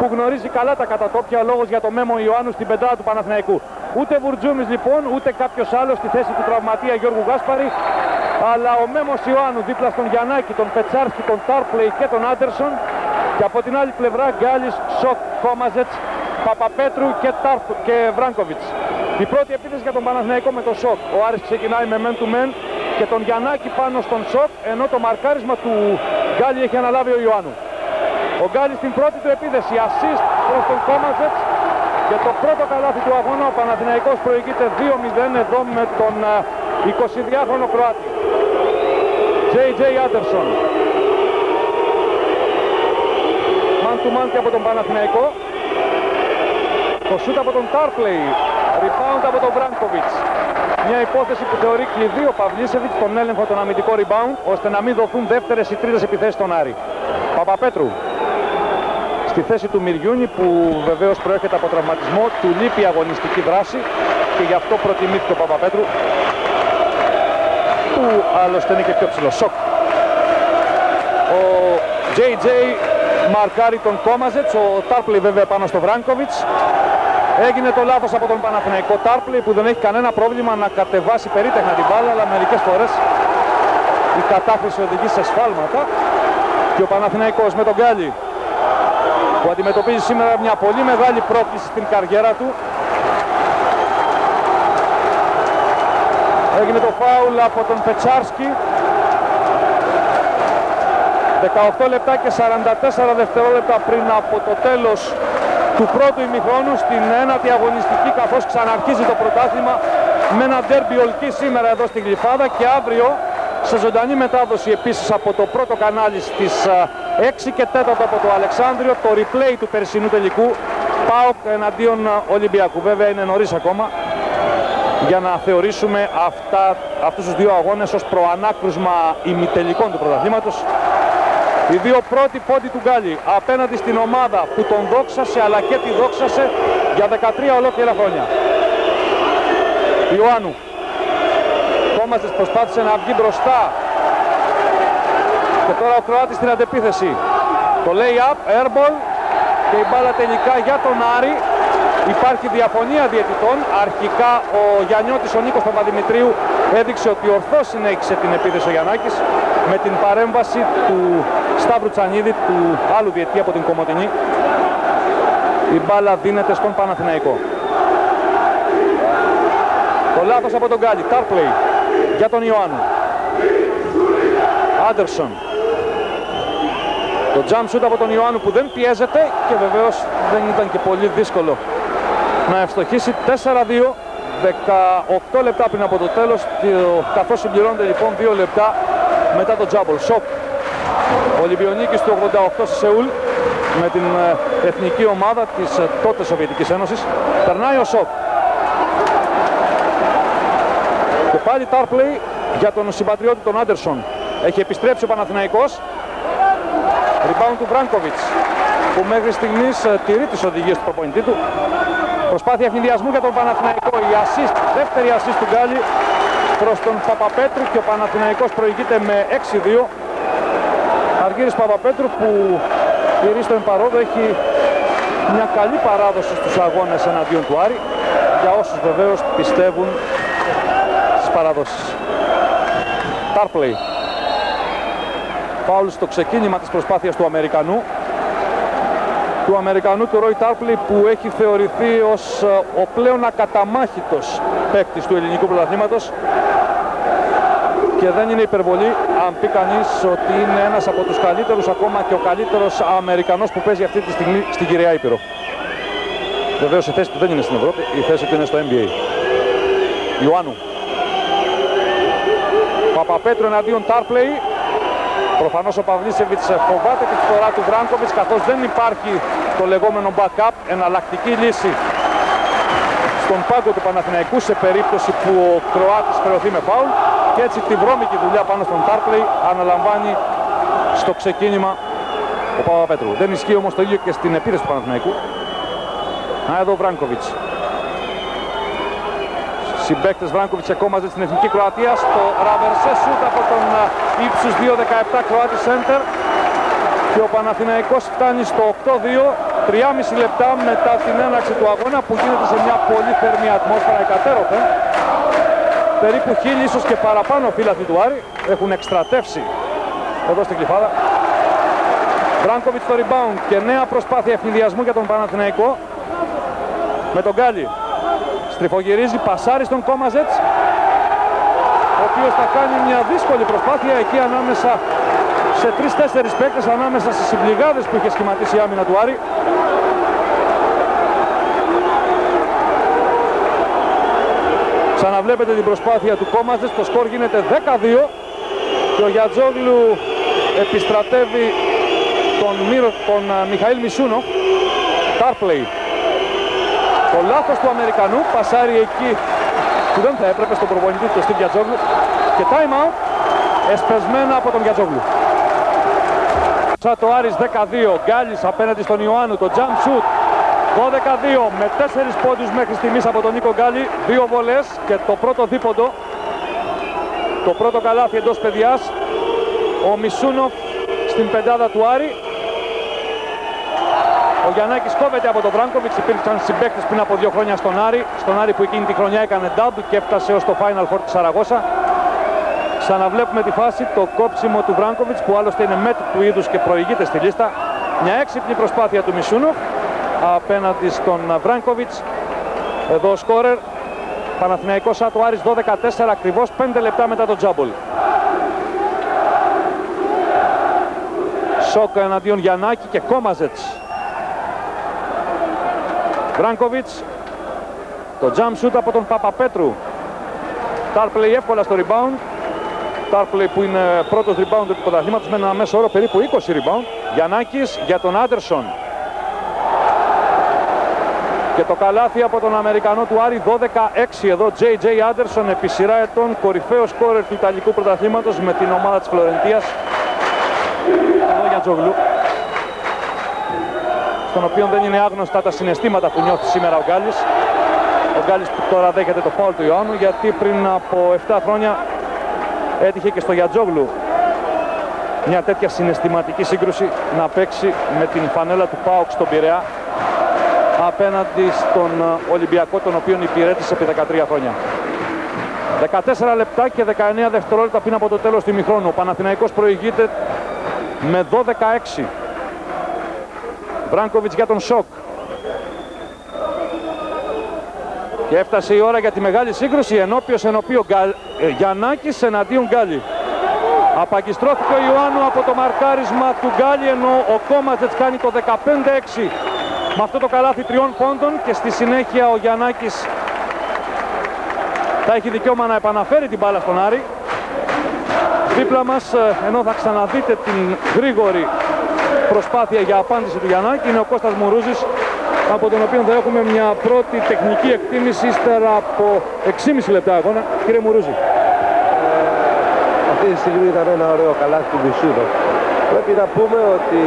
που γνωρίζει καλά τα κατατόπια λόγος για το Μέμο Ιωάννου στην πεντάδα του Παναθηναϊκού. Ούτε Βουρτζούμης λοιπόν, ούτε κάποιος άλλος στη θέση του τραυματία Γιώργου Γάσπαρη, αλλά ο Μέμος Ιωάννου δίπλα στον Γιαννάκη, τον Πετσάρσκι, τον Τάρπλεϊ και τον Άντερσον και από την άλλη πλευρά Γκάλης, Σοκ, Κόμαζετς, Παπαπέτρου και, Τάρπ, και Βράνκοβιτς. Η πρώτη επίθεση για τον Παναθηναϊκό με το Σοκ. Ο Άρης ξεκινάει με man to man και τον Γιαννάκη πάνω στον Σοκ, ενώ το μαρκάρισμα του Γκάλη έχει αναλάβει ο Ιωάννου. Ο Γκάλης στην πρώτη του επίθεση, assist προς τον Κόμαζετς και το πρώτο καλάθι του αγώνα ο Παναθηναϊκός προηγείται 2-0 εδώ με τον 22χρονο Κροάτη. J.J. Άντερσον. Man to man και από τον Παναθηναϊκό. Το σούτ από τον Τάρπλεϊ. Rebound από τον Βράγκοβιτς. Μια υπόθεση που θεωρεί κλειδί ο Παυλίσεβιτς τον έλεγχο τον αμυντικό rebound ώστε να μην δοθούν δεύτερες ή τρίτες επιθέσεις στον Άρη. Παπαπέτρου στη θέση του Μυριούνι που βεβαίως προέρχεται από τραυματισμό του λείπει αγωνιστική δράση και γι' αυτό προτιμήθηκε ο Παπαπέτρου που άλλωστε είναι και πιο ψηλό. Σοκ. Ο JJ μαρκάρει τον Κόμαζετς, ο Τάρπλη βέβαια πάνω στο Βράνκοβιτς. Έγινε το λάθος από τον Παναθηναϊκό Τάρπλη που δεν έχει κανένα πρόβλημα να κατεβάσει περίτεχνα την μπάλα αλλά μερικές φορές η κατάχρηση οδηγεί σε σφάλματα και ο Παναθηναϊκός με τον Γκάλι που αντιμετωπίζει σήμερα μια πολύ μεγάλη πρόκληση στην καριέρα του. Έγινε το φάουλ από τον Πετσάρσκι. 18 λεπτά και 44 δευτερόλεπτα πριν από το τέλος του πρώτου ημιχρόνου στην ένατη αγωνιστική καθώς ξαναρχίζει το πρωτάθλημα με ένα ντέρμπι ολκή σήμερα εδώ στην Γλυφάδα και αύριο σε ζωντανή μετάδοση επίσης από το πρώτο κανάλι στις 6 και 4 από το Αλεξάνδριο το replay του περσινού τελικού ΠΑΟΚ εναντίον Ολυμπιακού. Βέβαια είναι νωρίς ακόμα για να θεωρήσουμε αυτά, αυτούς τους δύο αγώνες ως προανάκρουσμα ημιτελικών του πρωταθλήματος. Οι δύο πρώτοι πόντι του Γκάλι απέναντι στην ομάδα που τον δόξασε αλλά και τη δόξασε για 13 ολόκληρα χρόνια. Ιωάννου. Τόμασες προσπάθησε να βγει μπροστά και τώρα ο Κροάτης στην αντεπίθεση. Το lay-up, airball και η μπάλα τελικά για τον Άρη. Υπάρχει διαφωνία διαιτητών. Αρχικά ο Γιαννιώτης, ο Νίκος Παπαδημητρίου έδειξε ότι ορθώς συνέχισε την επίθεση ο Γιαννάκης με την παρέμβαση του Σταύρου Τσανίδη, του άλλου διαιτή από την Κομωτινή. Η μπάλα δίνεται στον Παναθηναϊκό. Το λάθος από τον Γκάλι. Τάρπλεϊ για τον Ιωάννου. Άντερσον το jump shoot από τον Ιωάννου που δεν πιέζεται και βεβαίως δεν ήταν και πολύ δύσκολο να ευστοχίσει 4-2 18 λεπτά πριν από το τέλος καθώς συμπληρώνεται λοιπόν 2 λεπτά μετά το τζάμπολ. Σοκ. Ο Ολυμπιονίκης του 88 στη Σεούλ με την ε, εθνική ομάδα της ε, τότε Σοβιετικής Ένωσης περνάει ο Σοκ. Και πάλι τάρπλεϊ για τον συμπατριώτη τον Άντερσον. Έχει επιστρέψει ο Παναθηναϊκός Rebound του Βράνκοβιτς που μέχρι στιγμής ε, τηρεί τις οδηγίες του προπονητή του. Προσπάθεια ευνηδιασμού για τον Παναθηναϊκό. Η assist, δεύτερη assist του Γκάλι προς τον Παπαπέτρου και ο Παναθηναϊκός προηγείται με 6-2. Αργύρης Παπαπέτρου που τηρεί στο εμπαρόδο έχει μια καλή παράδοση στους αγώνες εναντίον του Άρη για όσους βεβαίως πιστεύουν στις παραδόσεις. Tarplay Φάουλ στο ξεκίνημα της προσπάθειας του Αμερικανού. Του Αμερικανού του Ρόι Τάρπλι που έχει θεωρηθεί ως ε, ο πλέον ακαταμάχητος παίκτης του ελληνικού πρωταθλήματος και δεν είναι υπερβολή αν πει κανείς ότι είναι ένας από τους καλύτερους ακόμα και ο καλύτερος Αμερικανός που παίζει αυτή τη στιγμή στην Κυριά Ήπειρο. Βεβαίως η θέση του δεν είναι στην Ευρώπη, η θέση του είναι στο NBA. Ιωάννου. Παπαπέτρου εναντίον Τάρπλεϊ. Προφανώς ο Παυλίσεβιτς φοβάται τη φορά του Βράνκοβιτς καθώς δεν υπάρχει το λεγόμενο backup, εναλλακτική λύση στον πάγκο του Παναθηναϊκού σε περίπτωση που ο Κροάτης χρεωθεί με φάουλ και έτσι τη βρώμικη δουλειά πάνω στον Τάρπλεϊ αναλαμβάνει στο ξεκίνημα ο Παπαπέτρου. Δεν ισχύει όμως το ίδιο και στην επίθεση του Παναθηναϊκού. Να εδώ ο Βράνκοβιτς συμπαίκτες Βράνκοβιτς και Κόμαζε στην Εθνική Κροατία στο Ραβερσέ σούτ από τον ύψους 2-17 Κροάτι Σέντερ και ο Παναθηναϊκός φτάνει στο 8-2 3,5 λεπτά μετά την έναρξη του αγώνα που γίνεται σε μια πολύ θερμή ατμόσφαιρα εκατέρωθεν. Περίπου χίλιοι ίσως και παραπάνω φίλαθλοι του Άρη έχουν εκστρατεύσει εδώ στην Κλειφάδα. Μπράνκοβιτς στο rebound και νέα προσπάθεια ευνηδιασμού για τον Παναθηναϊκό με τον Γκάλι. Στριφογυρίζει, πασάρι στον Κόμαζετς ο οποίος θα κάνει μια δύσκολη προσπάθεια εκεί ανάμεσα σε τρεις-τέσσερις παίκτες ανάμεσα στις συμπληγάδες που είχε σχηματίσει η άμυνα του Άρη. Ξαναβλέπετε την προσπάθεια του Κόμαζετς, το σκορ γίνεται 12 και ο Γιατζόγλου επιστρατεύει τον, Μύρο, τον Μιχαήλ Μισούνο. Τάρπλεϊ. Το λάθος του Αμερικανού πασάρει εκεί που δεν θα έπρεπε στον προπονητή του Στίβ Γιατζόγλου. Και time out εσπεσμένα από τον Γιατζόγλου. Σάτο Άρης 12, Γκάλης απέναντι στον Ιωάννου, το jump shoot 12-2 με 4 πόντους μέχρι στιγμής από τον Νίκο Γκάλη, δύο βολές και το πρώτο δίποντο, το πρώτο καλάθι εντός παιδιάς, ο Μισούνοφ στην πεντάδα του Άρη. Ο Γιαννάκης κόβεται από τον Βράγκοβιτς, υπήρξαν συμπαίκτες πριν από δύο χρόνια στον Άρη, στον Άρη που εκείνη τη χρονιά έκανε double και έφτασε ως το Final Four της Σαραγώσα. Ξαναβλέπουμε τη φάση, το κόψιμο του Βράγκοβιτς που άλλωστε είναι μέτρη του είδους και προηγείται στη λίστα. Μια έξυπνη προσπάθεια του Μισούνοφ απέναντι στον Βράγκοβιτς. Εδώ ο σκόρερ, Παναθηναϊκός Σάτο Άρης 12-4 ακριβώς 5 λεπτά μετά τον Τζάμπολ. Σόκα εναντίον Γιαννάκη και Κόμαζετς. Βράγκοβιτς. Το jump shoot από τον Παπαπέτρου. Τάρπλεϊ εύκολα στο rebound. Τάρπλεϊ που είναι πρώτος rebound του πρωταθλήματος με ένα μέσο όρο περίπου 20 rebound. Γιαννάκης για τον Άντερσον. Και το καλάθι από τον Αμερικανό του Άρη 12-6 εδώ. J.J. Άντερσον επί σειρά ετών κορυφαίο σκόρερ του Ιταλικού πρωταθλήματος με την ομάδα της Φλωρεντίας. Εδώ για Τζογλου. Στον οποίο δεν είναι άγνωστα τα συναισθήματα που νιώθει σήμερα ο Γκάλης. Ο Γκάλης που τώρα δέχεται το φάουλ του Ιωάννου γιατί πριν από 7 χρόνια έτυχε και στο Γιατζόγλου μια τέτοια συναισθηματική σύγκρουση να παίξει με την φανέλα του ΠΑΟΚ στον Πειραιά απέναντι στον Ολυμπιακό τον οποίο υπηρέτησε επί 13 χρόνια. 14 λεπτά και 19 δευτερόλεπτα πριν από το τέλος του ημιχρόνου. Ο Παναθηναϊκός προηγείται με 12-6. Μπράνκοβιτς για τον Σοκ. Και έφτασε η ώρα για τη μεγάλη σύγκρουση ενώπιος ενωπίο Γκάλ, ε, Γιαννάκης εναντίον Γκάλι. Απαγκιστρώθηκε ο Ιωάννου από το μαρκάρισμα του Γκάλι ενώ ο Κόμαζετς κάνει το 15-6 με αυτό το καλάθι τριών πόντων και στη συνέχεια ο Γιαννάκης θα έχει δικαίωμα να επαναφέρει την μπάλα στον Άρη. Δίπλα μας, ε, ενώ θα ξαναδείτε την γρήγορη προσπάθεια για απάντηση του Γιαννάκη, είναι ο Κώστας Μουρούζης, από τον οποίο θα έχουμε μια πρώτη τεχνική εκτίμηση ύστερα από 6,5 λεπτά αγώνα. Κύριε Μουρούζη. Ε, αυτή τη στιγμή ήταν ένα ωραίο καλάθι του Μισούδο. Πρέπει να πούμε ότι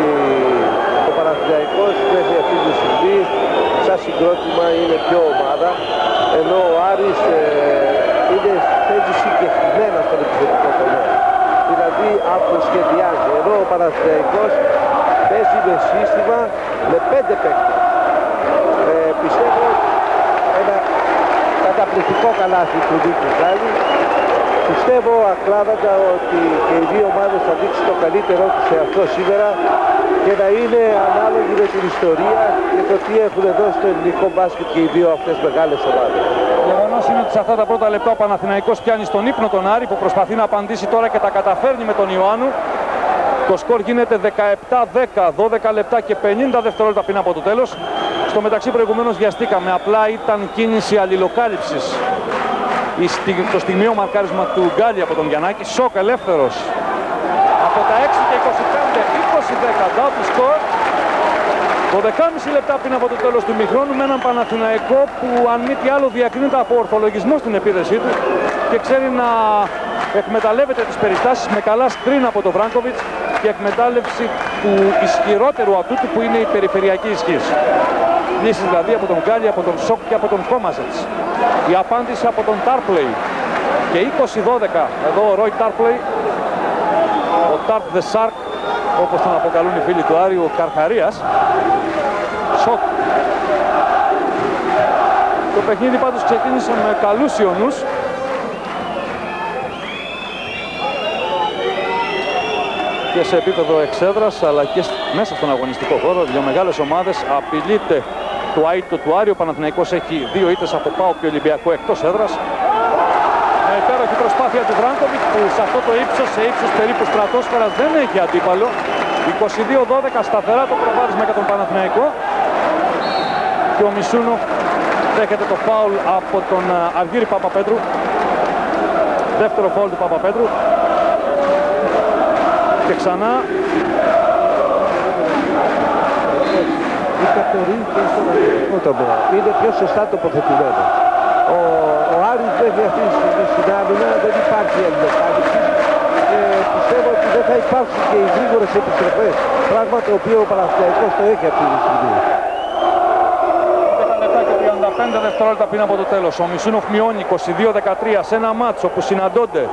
ο Παναθηναϊκός μέχρι αυτή τη στιγμή σαν συγκρότημα είναι πιο ομάδα ενώ ο Άρης ε, είναι, παίζει συγκεκριμένα στον επιθετικό τομέα. Δηλαδή αυτοσχεδιάζει. Ενώ ο Παναθηναϊκός παίζει με σύστημα με πέντε παίκτες. Ε, πιστεύω ένα καταπληκτικό καλάθι του Νίκου Γκάλη. Πιστεύω ακλάδαντα ότι και οι δύο ομάδες θα δείξουν το καλύτερό τους σε αυτό σήμερα και να είναι ανάλογοι με την ιστορία και το τι έχουν δώσει στο ελληνικό μπάσκετ και οι δύο αυτές μεγάλες ομάδες. Γεγονός είναι ότι σε αυτά τα πρώτα λεπτά ο Παναθηναϊκός πιάνει στον ύπνο τον Άρη που προσπαθεί να απαντήσει τώρα και τα καταφέρνει με τον Ιωάννου. Το σκορ γίνεται 17-10, 12 λεπτά και 50 δευτερόλεπτα πριν από το τέλος. Στο μεταξύ προηγουμένως βιαστήκαμε, απλά ήταν κίνηση αλληλοκάλυψης. Το στιγμίο μαρκάρισμα του Γκάλι από τον Γιαννάκη, σοκ ελεύθερος. Από τα 6 και 25, 20-10, double score. Το 12,5 λεπτά πριν από το τέλος του μηχρόνου με έναν Παναθηναϊκό που αν μη τι άλλο διακρίνεται από ορθολογισμό στην επίδεσή του και ξέρει να εκμεταλλεύεται τις περιστάσεις με καλά σκριν από τον Βράγκοβιτς και εκμετάλλευση του ισχυρότερου αυτού που είναι η περιφερειακή ισχύς. Λύσεις δηλαδή από τον Γκάλι, από τον Σοκ και από τον Κόμαζετς. Η απάντηση από τον Τάρπλεϊ και 20-12 εδώ ο Ρόι Τάρπλεϊ ο Τάρπ The Shark όπως τον αποκαλούν οι φίλοι του Άριου, ο Καρχαρίας Σοκ. Το παιχνίδι πάντως ξεκίνησε με καλούς ιονούς. Και σε επίπεδο εξέδρας αλλά και μέσα στον αγωνιστικό χώρο. Δύο μεγάλες ομάδες απειλείται το Άιτο του Άριο. Ο Παναθηναϊκός έχει δύο ήττες από ΠΑΟ και Ολυμπιακό εκτός έδρας. Με υπέροχη προσπάθεια του Βράνκοβιτς που σε αυτό το ύψος, σε ύψος περίπου στρατόσφαιρας δεν έχει αντίπαλο. 22-12 σταθερά το προβάδισμα για τον Παναθηναϊκό. Και ο Μισούνο δέχεται το φάουλ από τον ε, Αργύρη Παπαπέτρου. Δεύτερο φάουλ του Παπαπέτρου. Και ξανά Είναι πιο σωστά τοποθετημένο. Ο, ο Άρης έχει αυτή τη στιγμή στην άμυνα, δεν υπάρχει αλληλεπάνηση και πιστεύω ότι δεν θα υπάρξουν και οι γρήγορες επιστροφές, πράγμα το οποίο ο Παναθηναϊκός το έχει αυτή τη στιγμή. 5 δευτερόλεπτα πριν από το τέλος. Ο Μισούνοφ μειώνει 22-13 σε ένα μάτσο που συναντώνται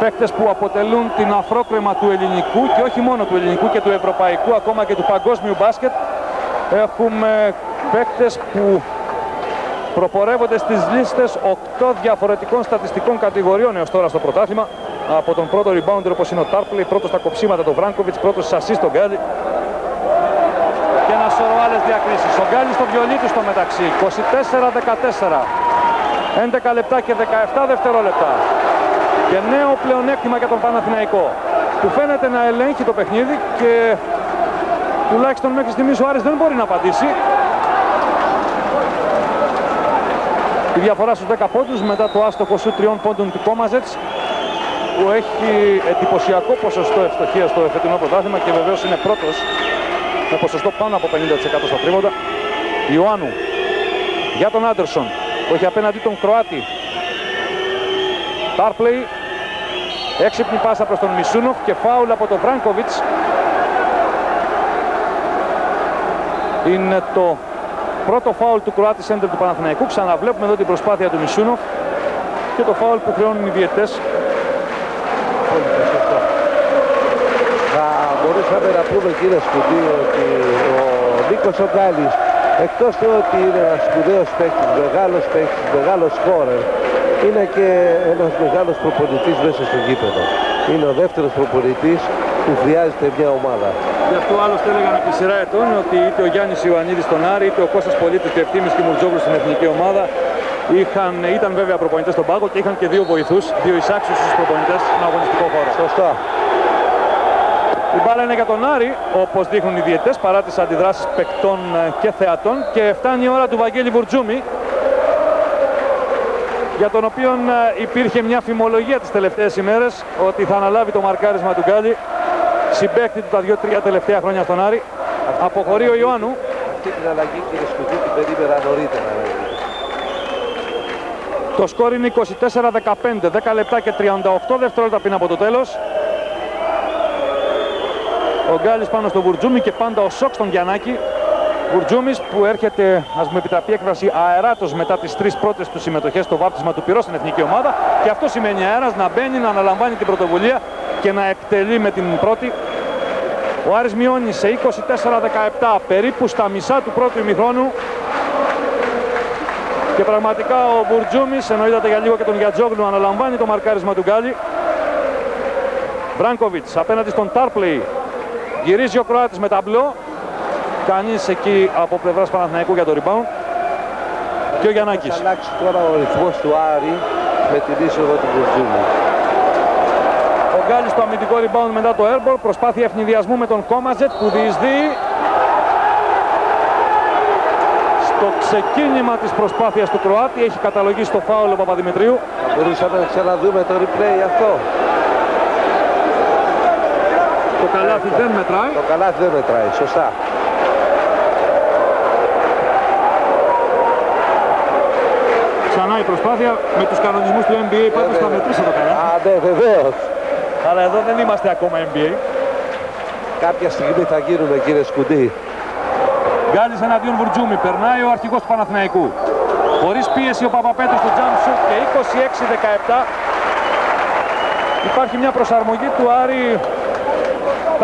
παίκτες που αποτελούν την αφρόκρεμα του ελληνικού και όχι μόνο του ελληνικού και του ευρωπαϊκού ακόμα και του παγκόσμιου μπάσκετ. Έχουμε παίκτες που προπορεύονται στις λίστες 8 διαφορετικών στατιστικών κατηγοριών έως τώρα στο πρωτάθλημα. Από τον πρώτο rebounder όπως είναι ο Τάρπλη, πρώτος στα κοψίματα τον Βράνκοβιτς, πρώτος στις assist τον Γκάλι και ένα σωρό άλλες διακρίσεις. Ο Γκάλης στο βιολί του στο μεταξύ, 24-14. 11 λεπτά και 17 δευτερόλεπτα. Και νέο πλεονέκτημα για τον Παναθηναϊκό που φαίνεται να ελέγχει το παιχνίδι και τουλάχιστον μέχρι στιγμής ο Άρης δεν μπορεί να απαντήσει. Η διαφορά στους 10 πόντους μετά το άστοχο σου τριών πόντων του Κόμαζετς που έχει εντυπωσιακό ποσοστό ευστοχίας στο εφετινό πρωτάθλημα και βεβαίως είναι πρώτος με ποσοστό πάνω από 50% στα τρίβοντα. Ιωάννου για τον Άντερσον που έχει απέναντί τον Κροάτη. Τάρπλεϊ. Έξυπνη πάσα προς τον Μισούνοφ και φάουλ από τον Βράνκοβιτς. Είναι το πρώτο φάουλ του Κροάτης Σέντερ του Παναθηναϊκού. Ξαναβλέπουμε εδώ την προσπάθεια του Μισούνοφ και το φάουλ που χρεώνουν οι διαιτές μπορούσαμε να πούμε κύριε Σκουτή ότι ο Νίκος Ογκάλης εκτός του ότι είναι ένας σπουδαίος παίκτης, μεγάλος παίκτης, μεγάλος σκόρερ είναι και ένας μεγάλος προπονητής μέσα στο γήπεδο. Είναι ο δεύτερος προπονητής που χρειάζεται μια ομάδα. Γι' αυτό άλλωστε έλεγαν επί σειρά ετών ότι είτε ο Γιάννης Ιωαννίδης στον Άρη, είτε ο Κώστας Πολίτης και Ευθύμης και Μουρτζόγλου στην εθνική ομάδα είχαν, ήταν βέβαια προπονητές στον πάγκο και είχαν και δύο βοηθούς, δύο εισάξιους στους προπονητές στον αγωνιστικό χώρο. Σωστά. Η μπάλα είναι για τον Άρη, όπως δείχνουν οι διαιτές, παρά τις αντιδράσεις παικτών ε, και θεατών. Και φτάνει η ώρα του Βαγγέλη Βουρτζούμη, για τον οποίο ε, υπήρχε μια φημολογία τις τελευταίες ημέρες ότι θα αναλάβει το μαρκάρισμα του Γκάλι, συμπέκτη του τα δύο-τρία τελευταία χρόνια στον Άρη. Αποχωρεί ο Ιωάννου. Αυτή την αλλαγή κύριε Σκουτή την περίμενα νωρίτερα. Το σκόρ είναι 24-15, 10 λεπτά και 38 δευτερόλεπτα πριν από το τέλος. Ο Γκάλης πάνω στο Βουρτζούμι και πάντα ο Σόκ στον Γιαννάκη. Βουρτζούμης που έρχεται, ας μου επιτραπεί έκφραση, αεράτος μετά τις τρεις πρώτες του συμμετοχές στο βάπτισμα του πυρός στην εθνική ομάδα. Και αυτό σημαίνει αέρας να μπαίνει, να αναλαμβάνει την πρωτοβουλία και να εκτελεί με την πρώτη. Ο Άρης μειώνει σε 24-17, περίπου στα μισά του πρώτου ημιχρόνου. Και πραγματικά ο Μπουρτζούμης, ενώ είδατε για λίγο και τον Γιατζόγλου, αναλαμβάνει το μαρκάρισμα του Γκάλη. Μπράνκοβιτς απέναντι στον Τάρπλεϊ Γυρίζει ο Κροάτης με ταμπλό. Κανείς εκεί από πλευράς Παναθηναϊκού για το rebound; Και ο Γιαννάκης. Θα αλλάξει τώρα ο ρυθμός του Άρη με την είσοδο του Μπουρτζούμη. Ο Γκάλης στο αμυντικό rebound μετά το airball. Προσπάθεια ευνηδιασμού με τον Κόμαζετ που διεισδύει. Στο ξεκίνημα της προσπάθειας του Κροάτη έχει καταλογίσει το φάουλο Παπαδημητρίου. Θα μπορούσαμε να ξαναδούμε το replay αυτό. Το καλάθι δεν μετράει. Το καλάθι δεν μετράει, σωστά. Ξανά η προσπάθεια με τους κανονισμούς του NBA πάντως θα μετρήσει το καλάθι. Α, ναι, βεβαίως. Αλλά εδώ δεν είμαστε ακόμα NBA. Κάποια στιγμή θα γίνουμε κύριε Σκουντή. Γκάλης εναντίον Βουρτζούμι. Περνάει ο αρχηγός του Παναθηναϊκού. Χωρίς πίεση ο Παπαπέτρος στο jump shoot και 26-17. Υπάρχει μια προσαρμογή του Άρη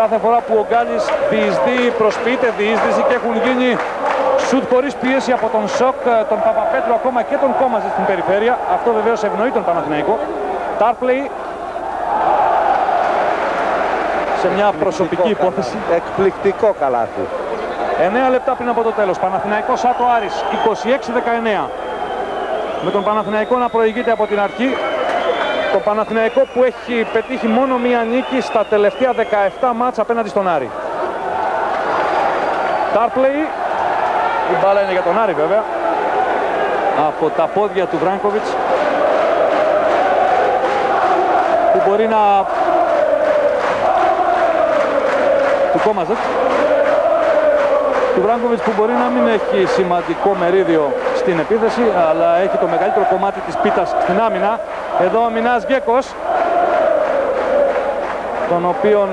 κάθε φορά που ο Γκάλης διεισδύει, προσποιείται διείσδυση και έχουν γίνει σουτ χωρίς πίεση από τον Σοκ, τον Παπαπέτρου ακόμα και τον Κόμαζε στην περιφέρεια. Αυτό βεβαίως ευνοεί τον Παναθηναϊκό. Τάρπλεϊ σε μια προσωπική υπόθεση. Εκπληκτικό καλάθι. 9 λεπτά πριν από το τέλος. Παναθηναϊκός Σάτο Άρης 26-19. Με τον Παναθηναϊκό να προηγείται από την αρχή. Το Παναθηναϊκό που έχει πετύχει μόνο μία νίκη στα τελευταία 17 μάτς απέναντι στον Άρη. Τάρπλεϊ. Η μπάλα είναι για τον Άρη βέβαια. Από τα πόδια του Βράνκοβιτς. Που μπορεί να... Του Κόμαζετ του Βράγκοβιτς που μπορεί να μην έχει σημαντικό μερίδιο στην επίθεση αλλά έχει το μεγαλύτερο κομμάτι της πίτας στην άμυνα. Εδώ ο Μινάς Γκέκος τον οποίον,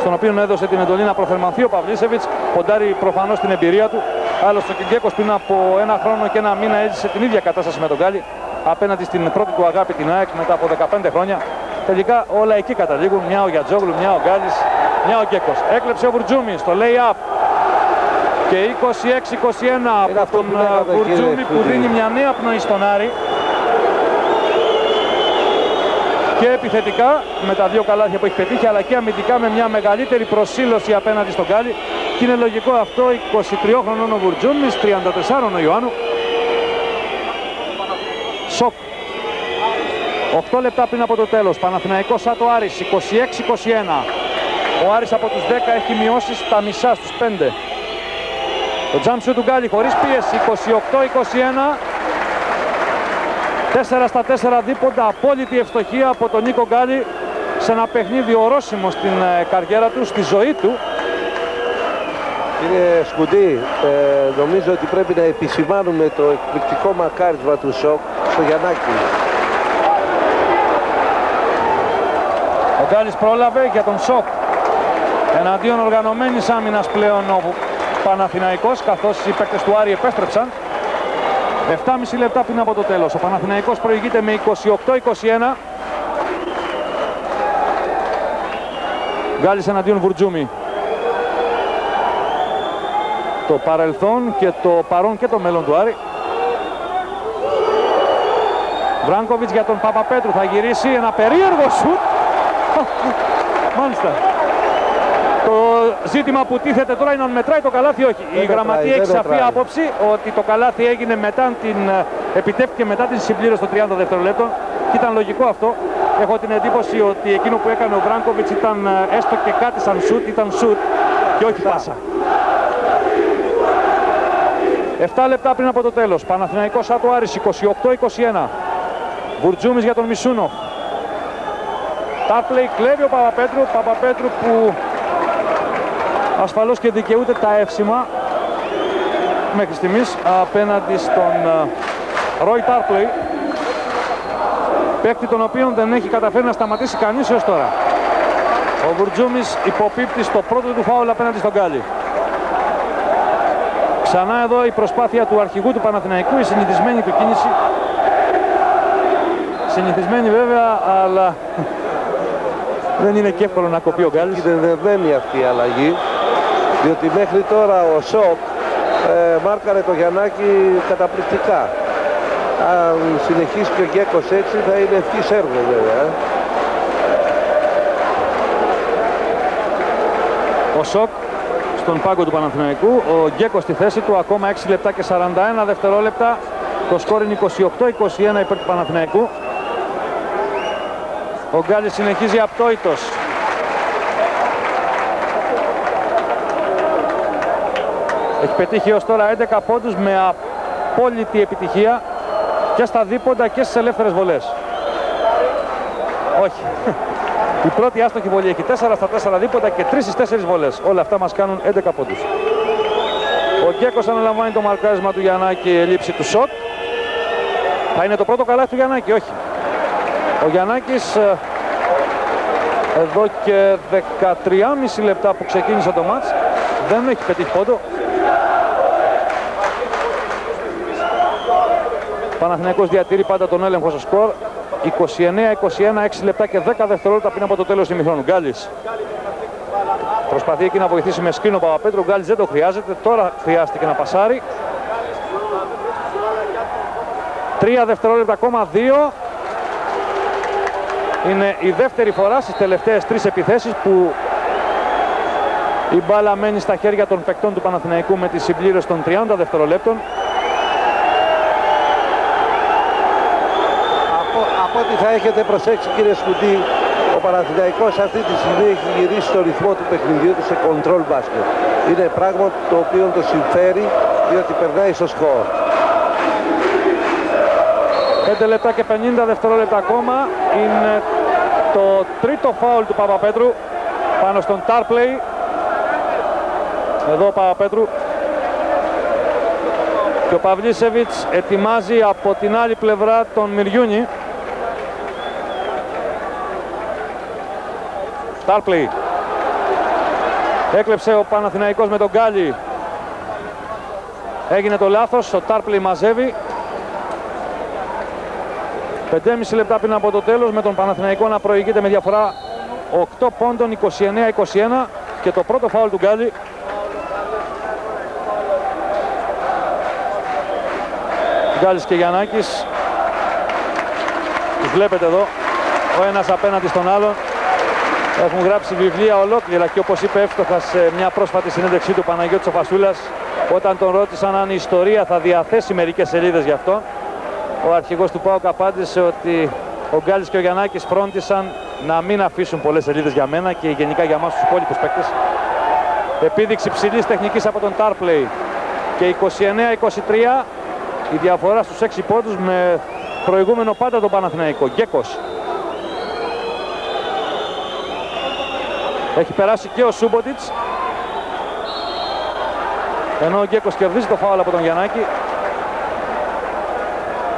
στον οποίο έδωσε την εντολή να προθερμανθεί ο Παυλίσεβιτς ποντάρει προφανώς την εμπειρία του άλλωστε και Γκέκος πριν από ένα χρόνο και ένα μήνα έζησε την ίδια κατάσταση με τον Γκάλι απέναντι στην πρώτη του αγάπη την ΑΕΚ μετά από 15 χρόνια τελικά όλα εκεί καταλήγουν μια ο Γιατζόγλου, μια ο Γκάλης μια ο Γκέκος έκλεψε ο Βουρτζούμι στο lay-up και 26-21 από τον Μπουρτζούμι που δίνει μια νέα πνοή στον Άρη. Και επιθετικά με τα δύο καλάθια που έχει πετύχει αλλά και αμυντικά με μια μεγαλύτερη προσήλωση απέναντι στον Γκάλι. Και είναι λογικό αυτό 23 χρονών ο Μπουρτζούμις, 34 ο Ιωάννου. Σοκ. 8 λεπτά πριν από το τέλος. Παναθηναϊκός Σάτο Άρης 26-21. Ο Άρης από τους 10 έχει μειώσει στα μισά στους 5. Το τζάμψο του Γκάλι χωρίς πίεση 28-21. 4 στα 4 δίποντα απόλυτη ευστοχία από τον Νίκο Γκάλι σε ένα παιχνίδι ορόσημο στην ε, καριέρα του, στη ζωή του. Κύριε Σκουντή, ε, νομίζω ότι πρέπει να επισημάνουμε το εκπληκτικό μακάρισμα του Σοκ στο Γιαννάκη. Ο Γκάλης πρόλαβε για τον Σοκ. Εναντίον οργανωμένης άμυνας πλέον όπου Παναθηναϊκός καθώς οι παίκτες του Άρη επέστρεψαν 7,5 λεπτά πριν από το τέλος. Ο Παναθηναϊκός προηγείται με 28-21. Γκάλης εναντίον Βουρτζούμι. Το παρελθόν και το παρόν και το μέλλον του Άρη. Βράγκοβιτς για τον Παπαπέτρου θα γυρίσει ένα περίεργο σουτ. Μάλιστα. Το ζήτημα που τίθεται τώρα είναι αν μετράει το καλάθι όχι. η γραμματεία έχει σαφή άποψη ότι το καλάθι έγινε μετά την, ε, επιτεύχθηκε μετά την συμπλήρωση των 30 δευτερολέπτων και ήταν λογικό αυτό. Έχω την εντύπωση ότι εκείνο που έκανε ο Βράγκοβιτς ήταν ε, έστω και κάτι σαν σουτ, ήταν σουτ και όχι πάσα. 7 λεπτά πριν από το τέλος. Παναθηναϊκός Σάτο Άρης 28-21. Βουρτζούμις για τον Μισούνο. Τάπλεϊ κλέβει ο Παπαπέτρου. Παπαπέτρου που ασφαλώς και δικαιούται τα εύσημα μέχρι στιγμής απέναντι στον Ρόι Τάρπλεϊ παίκτη τον οποίον δεν έχει καταφέρει να σταματήσει κανείς έως τώρα. Ο Βουρτζούμις υποπίπτει στο πρώτο του φάουλ απέναντι στον Γκάλι. Ξανά εδώ η προσπάθεια του αρχηγού του Παναθηναϊκού, η συνηθισμένη του κίνηση. Συνηθισμένη βέβαια, αλλά δεν είναι και εύκολο να κοπεί ο Γκάλης. Είναι δεδομένη αυτή η αλλαγή διότι μέχρι τώρα ο Σοκ ε, μάρκαρε το Γιαννάκη καταπληκτικά. Αν συνεχίσει και ο Γκέκος έτσι θα είναι ευθύς έργο βέβαια. Ε. Ο Σοκ στον πάγκο του Παναθηναϊκού, ο Γκέκος στη θέση του, ακόμα 6 λεπτά και 41 δευτερόλεπτα. Το σκόρ είναι 28-21 υπέρ του Παναθηναϊκού. Ο Γκάλης συνεχίζει απτόητος. Έχει πετύχει ως τώρα 11 πόντους με απόλυτη επιτυχία και στα δίποντα και στις ελεύθερες βολές. Όχι. Η πρώτη άστοχη βολή έχει 4 στα 4 δίποντα και 3 στις 4 βολές. Όλα αυτά μας κάνουν 11 πόντους. Ο Γκέκος αναλαμβάνει το μαρκάρισμα του Γιαννάκη ελήψη του σοτ. Θα είναι το πρώτο καλάθι του Γιαννάκη, όχι. Ο Γιαννάκης ε, εδώ και 13,5 λεπτά που ξεκίνησε το μάτς δεν έχει πετύχει πόντο. Παναθηναϊκός διατηρεί πάντα τον έλεγχο στο σκορ. 29-21, 6 λεπτά και 10 δευτερόλεπτα πριν από το τέλος του ημιχρόνου. Γκάλης. Προσπαθεί εκεί να βοηθήσει με σκρίνο Παπαπέτρου. Ο Γκάλης δεν το χρειάζεται. Τώρα χρειάστηκε να πασάρει. Τρία δευτερόλεπτα ακόμα, δύο. Είναι η δεύτερη φορά στις τελευταίες τρεις επιθέσεις που η μπάλα μένει στα χέρια των παικτών του Παναθηναϊκού με τη συμπλήρωση των 30 δευτερολέπτων. Από, από ό,τι θα έχετε προσέξει κύριε Σκουτή, ο Παναθηναϊκός αυτή τη στιγμή έχει γυρίσει το ρυθμό του παιχνιδιού του σε control basket. Είναι πράγμα το οποίο το συμφέρει διότι περνάει στο σκορ. 5 λεπτά και 50 δευτερόλεπτα ακόμα. Είναι το τρίτο φάουλ του Παπαπέτρου πάνω στον Tarplay. Εδώ ο Παπαπέτρου. Και ο Παυλίσεβιτς ετοιμάζει από την άλλη πλευρά τον Μυριούνι. Tarplay. Έκλεψε ο Παναθηναϊκός με τον Γκάλι. Έγινε το λάθος, ο Tarplay μαζεύει. 5,5 λεπτά πριν από το τέλος με τον Παναθηναϊκό να προηγείται με διαφορά 8 πόντων 29-21 και το πρώτο φάουλ του Γκάλι Γκάλης και Γιαννάκης τους βλέπετε εδώ ο ένας απέναντι στον άλλον έχουν γράψει βιβλία ολόκληρα και όπως είπε εύστοχα σε μια πρόσφατη συνέντευξή του Παναγιώτης Φασούλας όταν τον ρώτησαν αν η ιστορία θα διαθέσει μερικές σελίδες γι' αυτό ο αρχηγός του ΠΑΟΚ απάντησε ότι ο Γκάλης και ο Γιαννάκης φρόντισαν να μην αφήσουν πολλές σελίδες για μένα και γενικά για εμάς τους υπόλοιπους παίκτες. Επίδειξη ψηλής τεχνικής από τον Tarplay και 29-23 η διαφορά στους 6 πόντους με προηγούμενο πάντα τον Παναθηναϊκό. Γκέκος. Έχει περάσει και ο Σούμποτιτς. Ενώ ο Γκέκος κερδίζει το φάουλ από τον Γιαννάκη.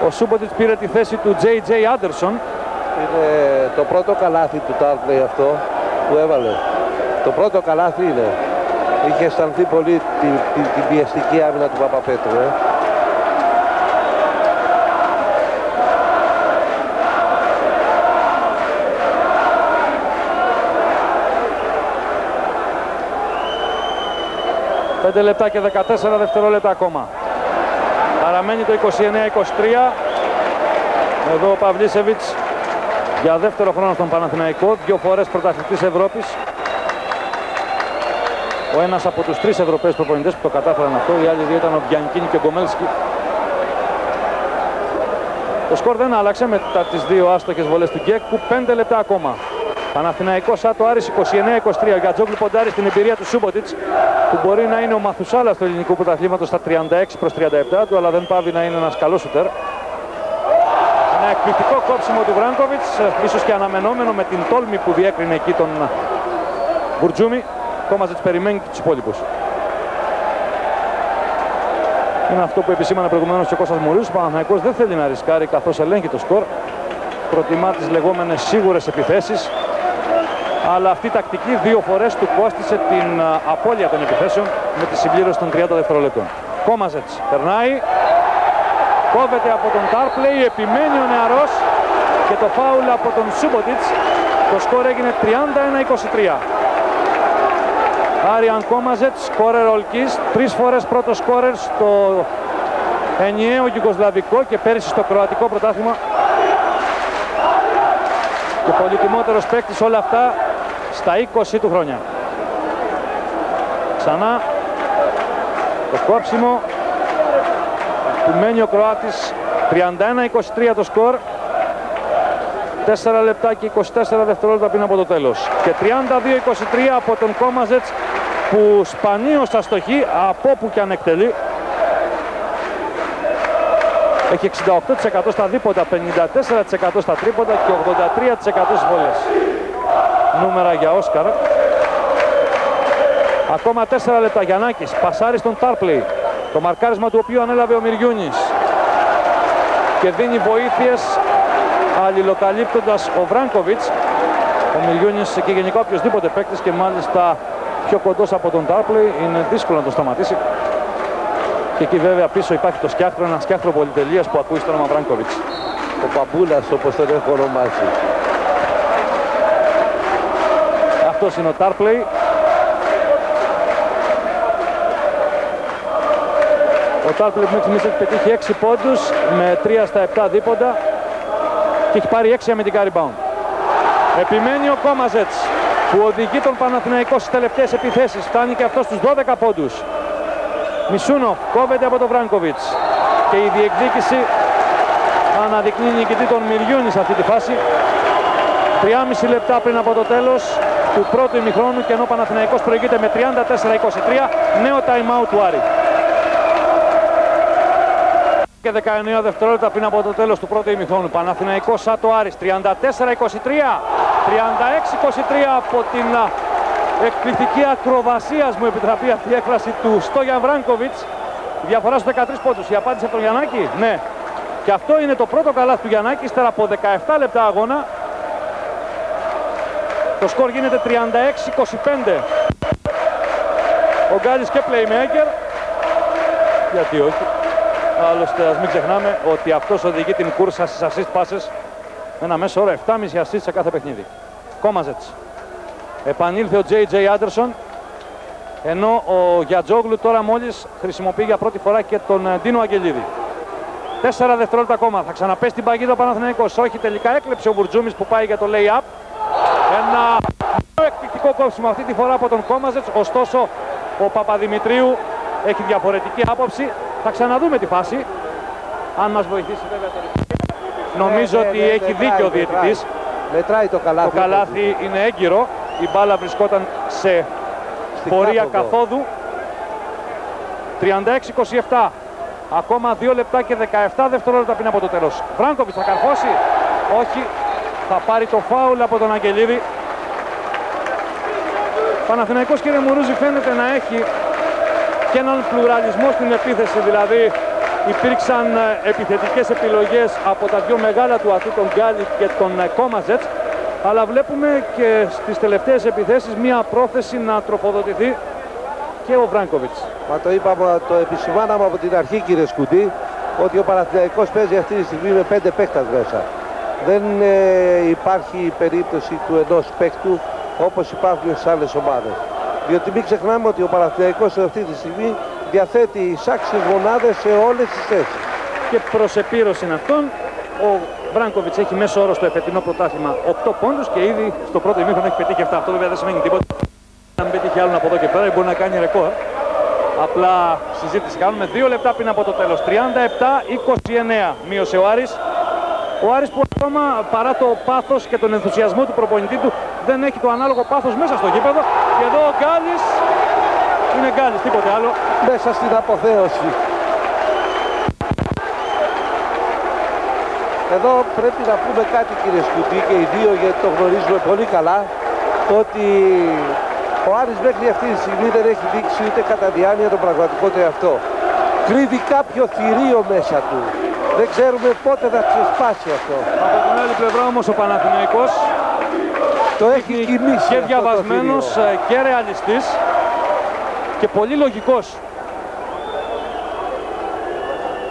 Ο Σούμποτιτς πήρε τη θέση του J.J. Άντερσον. Είναι το πρώτο καλάθι του Τάρπλεϊ αυτό που έβαλε. Το πρώτο καλάθι είναι. Είχε αισθανθεί πολύ την, την, την πιεστική άμυνα του Παπαπέτρου. Ε. Πέντε λεπτά και 14 δευτερόλεπτα ακόμα. Παραμένει το 29-23. Εδώ ο Παυλίσεβιτς για δεύτερο χρόνο στον Παναθηναϊκό. Δύο φορές πρωταθλητής Ευρώπης. Ο ένας από τους τρεις Ευρωπαίους προπονητές που το κατάφεραν αυτό. Οι άλλοι δύο ήταν ο Μπιανκίνη και ο Γκομέλσκι. Το σκορ δεν άλλαξε μετά τις δύο άστοχες βολές του Γκέκου. Πέντε λεπτά ακόμα. Παναθηναϊκός Άτο Άρης 29-23. Ο Γκατζόγλου ποντάρει στην εμπειρία του Σούμποτιτς που μπορεί να είναι ο Μαθουσάλας του ελληνικού πρωταθλήματος στα 36 προς 37 του αλλά δεν πάβει να είναι ένας καλός σουτέρ. Ένα εκπληκτικό κόψιμο του Βράνκοβιτς, ε, ίσως και αναμενόμενο με την τόλμη που διέκρινε εκεί τον Μπουρτζούμι. Κόμαζετς περιμένει και τους υπόλοιπους. Είναι αυτό που επισήμανε προηγουμένως και ο Κώστας Μουρίου. Ο Παναθηναϊκός δεν θέλει να ρισκάρει καθώς ελέγχει το σκορ. Προτιμά τις λεγόμενες σίγουρες επιθέσεις αλλά αυτή η τακτική δύο φορές του κόστισε την απώλεια των επιθέσεων με τη συμπλήρωση των 30 δευτερολέπτων. Κόμαζετς περνάει, κόβεται από τον Τάρπλεϊ, επιμένει ο νεαρός και το φάουλ από τον Σούμποτιτς. Το σκορ έγινε 31-23. Άριαν Κόμαζετς, σκόρερ Ολκής, τρεις φορές πρώτο σκόρερ στο ενιαίο Γιουγκοσλαβικό και πέρυσι στο Κροατικό πρωτάθλημα και πολυτιμότερος παίκτης όλα αυτά στα 20 του χρόνια. Ξανά το κόψιμο του μένει ο Κροάτης 31-23 το σκορ. 4 λεπτά και 24 δευτερόλεπτα πριν από το τέλος. Και 32-23 από τον Κόμαζετς που σπανίως θα στοχεί από όπου και αν εκτελεί. Έχει 68% στα δίποτα, 54% στα τρίποτα και 83% στις βολές νούμερα για Όσκαρ. Ακόμα 4 λεπτά Γιαννάκης, πασάρει στον Τάρπλεϊ, το μαρκάρισμα του οποίου ανέλαβε ο Μυριούνης και δίνει βοήθειες αλληλοκαλύπτοντας ο Βράνκοβιτς. Ο Μυριούνης και γενικά οποιοδήποτε παίκτης και μάλιστα πιο κοντός από τον Τάρπλεϊ είναι δύσκολο να το σταματήσει. Και εκεί βέβαια πίσω υπάρχει το σκιάχτρο, ένα σκιάχτρο πολυτελείας που ακούει στο όνομα Βράνκοβιτς. Ο Παμπούλας όπως τον έχω ονομάσει. Αυτός είναι ο Τάρπλεϊ. Ο Τάρπλεϊ που μην έχει πετύχει 6 πόντους με 3 στα 7 δίποντα και έχει πάρει 6 αμυντικά rebound. Επιμένει ο Κόμαζετς που οδηγεί τον Παναθηναϊκό στις τελευταίες επιθέσεις. Φτάνει και αυτός στους 12 πόντους. Μισούνο κόβεται από τον Βράνκοβιτς και η διεκδίκηση αναδεικνύει νικητή των Μυριούνης σε αυτή τη φάση. 3,5 λεπτά πριν από το τέλος του πρώτου ημιχρόνου και ενώ ο Παναθηναϊκός προηγείται με 34-23 νέο time out του Άρη. Και 19 δευτερόλεπτα πριν από το τέλος του πρώτου ημιχρόνου. Παναθηναϊκός Σάτο Άρης 34-23, 36-23 από την εκπληκτική ακροβασίας μου επιτραπεί αυτή η έκφραση του Στόγιαν Βράνκοβιτς. Διαφορά στους 13 πόντους. Η απάντηση από τον Γιαννάκη, ναι. Και αυτό είναι το πρώτο καλάθι του Γιαννάκη, ύστερα από 17 λεπτά αγώνα. Το σκορ γίνεται 36-25. Ο Γκάλης και playmaker. Γιατί όχι. Άλλωστε ας μην ξεχνάμε ότι αυτός οδηγεί την κούρσα στις assist passes με ένα μέσο όρο 7,5 assist σε κάθε παιχνίδι. Κόμαζετς. Επανήλθε ο J.J. Anderson ενώ ο Γιατζόγλου τώρα μόλις χρησιμοποιεί για πρώτη φορά και τον ε, Ντίνο Αγγελίδη. Τέσσερα δευτερόλεπτα ακόμα. Θα ξαναπέσει την παγίδα ο Παναθηναϊκός. Όχι, τελικά έκλεψε ο Μπουρτζούμης που πάει για το lay-up. Ένα εκπληκτικό κόψιμο αυτή τη φορά από τον Κόμαζετς. Ωστόσο, ο Παπαδημητρίου έχει διαφορετική άποψη. Θα ξαναδούμε τη φάση. Αν μας βοηθήσει βέβαια το Νομίζω ναι, ναι, ότι ναι, έχει μετράει, δίκιο ο μετράει. διαιτητής. Μετράει το καλάθι. Το καλάθι είναι έγκυρο. Η μπάλα βρισκόταν σε Στην πορεία κάθοδο. καθόδου. 36-27. Ακόμα 2 λεπτά και 17 δευτερόλεπτα πριν από το τέλος. Βράγκοβιτς θα καρφώσει. Όχι. Θα πάρει το φάουλ από τον Αγγελίδη. Παναθηναϊκός κύριε Μουρούζη φαίνεται να έχει και έναν πλουραλισμό στην επίθεση. Δηλαδή υπήρξαν ε, επιθετικές επιλογές από τα δύο μεγάλα του ατού, τον Γκάλι και τον ε, Κόμαζετς. Αλλά βλέπουμε και στις τελευταίες επιθέσεις μία πρόθεση να τροφοδοτηθεί και ο Βράγκοβιτς. Μα το είπαμε, το επισημάναμε από την αρχή κύριε Σκουντή ότι ο Παναθηναϊκός παίζει αυτή τη στιγμή με πέντε παίκτας μέσα. Δεν ε, υπάρχει περίπτωση του ενός παίκτου όπως υπάρχουν στις άλλες ομάδες. Διότι μην ξεχνάμε ότι ο Παναθηναϊκός αυτή τη στιγμή διαθέτει εισάξιες μονάδες σε όλες τις θέσεις. Και προς επίρρωση αυτών, ο Βράγκοβιτς έχει μέσο όρο στο εφετινό πρωτάθλημα 8 πόντους και ήδη στο πρώτο ημίχρονο έχει πετύχει 7. Αυτό βέβαια δεν σημαίνει τίποτα. Αν πετύχει άλλον από εδώ και πέρα μπορεί να κάνει ρεκόρ. Απλά συζήτηση κάνουμε. Δύο λεπτά πριν από το τέλος. 37-29 μείωσε ο Άρης. Ο Άρης που ακόμα παρά το πάθος και τον ενθουσιασμό του προπονητή του δεν έχει το ανάλογο πάθος μέσα στο γήπεδο. Και εδώ ο Γκάλης είναι Γκάλης, τίποτε άλλο. Μέσα στην αποθέωση. Εδώ πρέπει να πούμε κάτι κύριε Σκουτή και οι δύο γιατί το γνωρίζουμε πολύ καλά ότι ο Άρης μέχρι αυτή τη στιγμή δεν έχει δείξει ούτε κατά διάνοια τον πραγματικό του εαυτό. Κρύβει κάποιο θηρίο μέσα του. Δεν ξέρουμε πότε θα ξεσπάσει αυτό. Από την άλλη πλευρά όμως ο Παναθηναϊκός Το έχει κοιμήσει και αυτό το διαβασμένος θηρίο. ε, και ρεαλιστής και πολύ λογικός.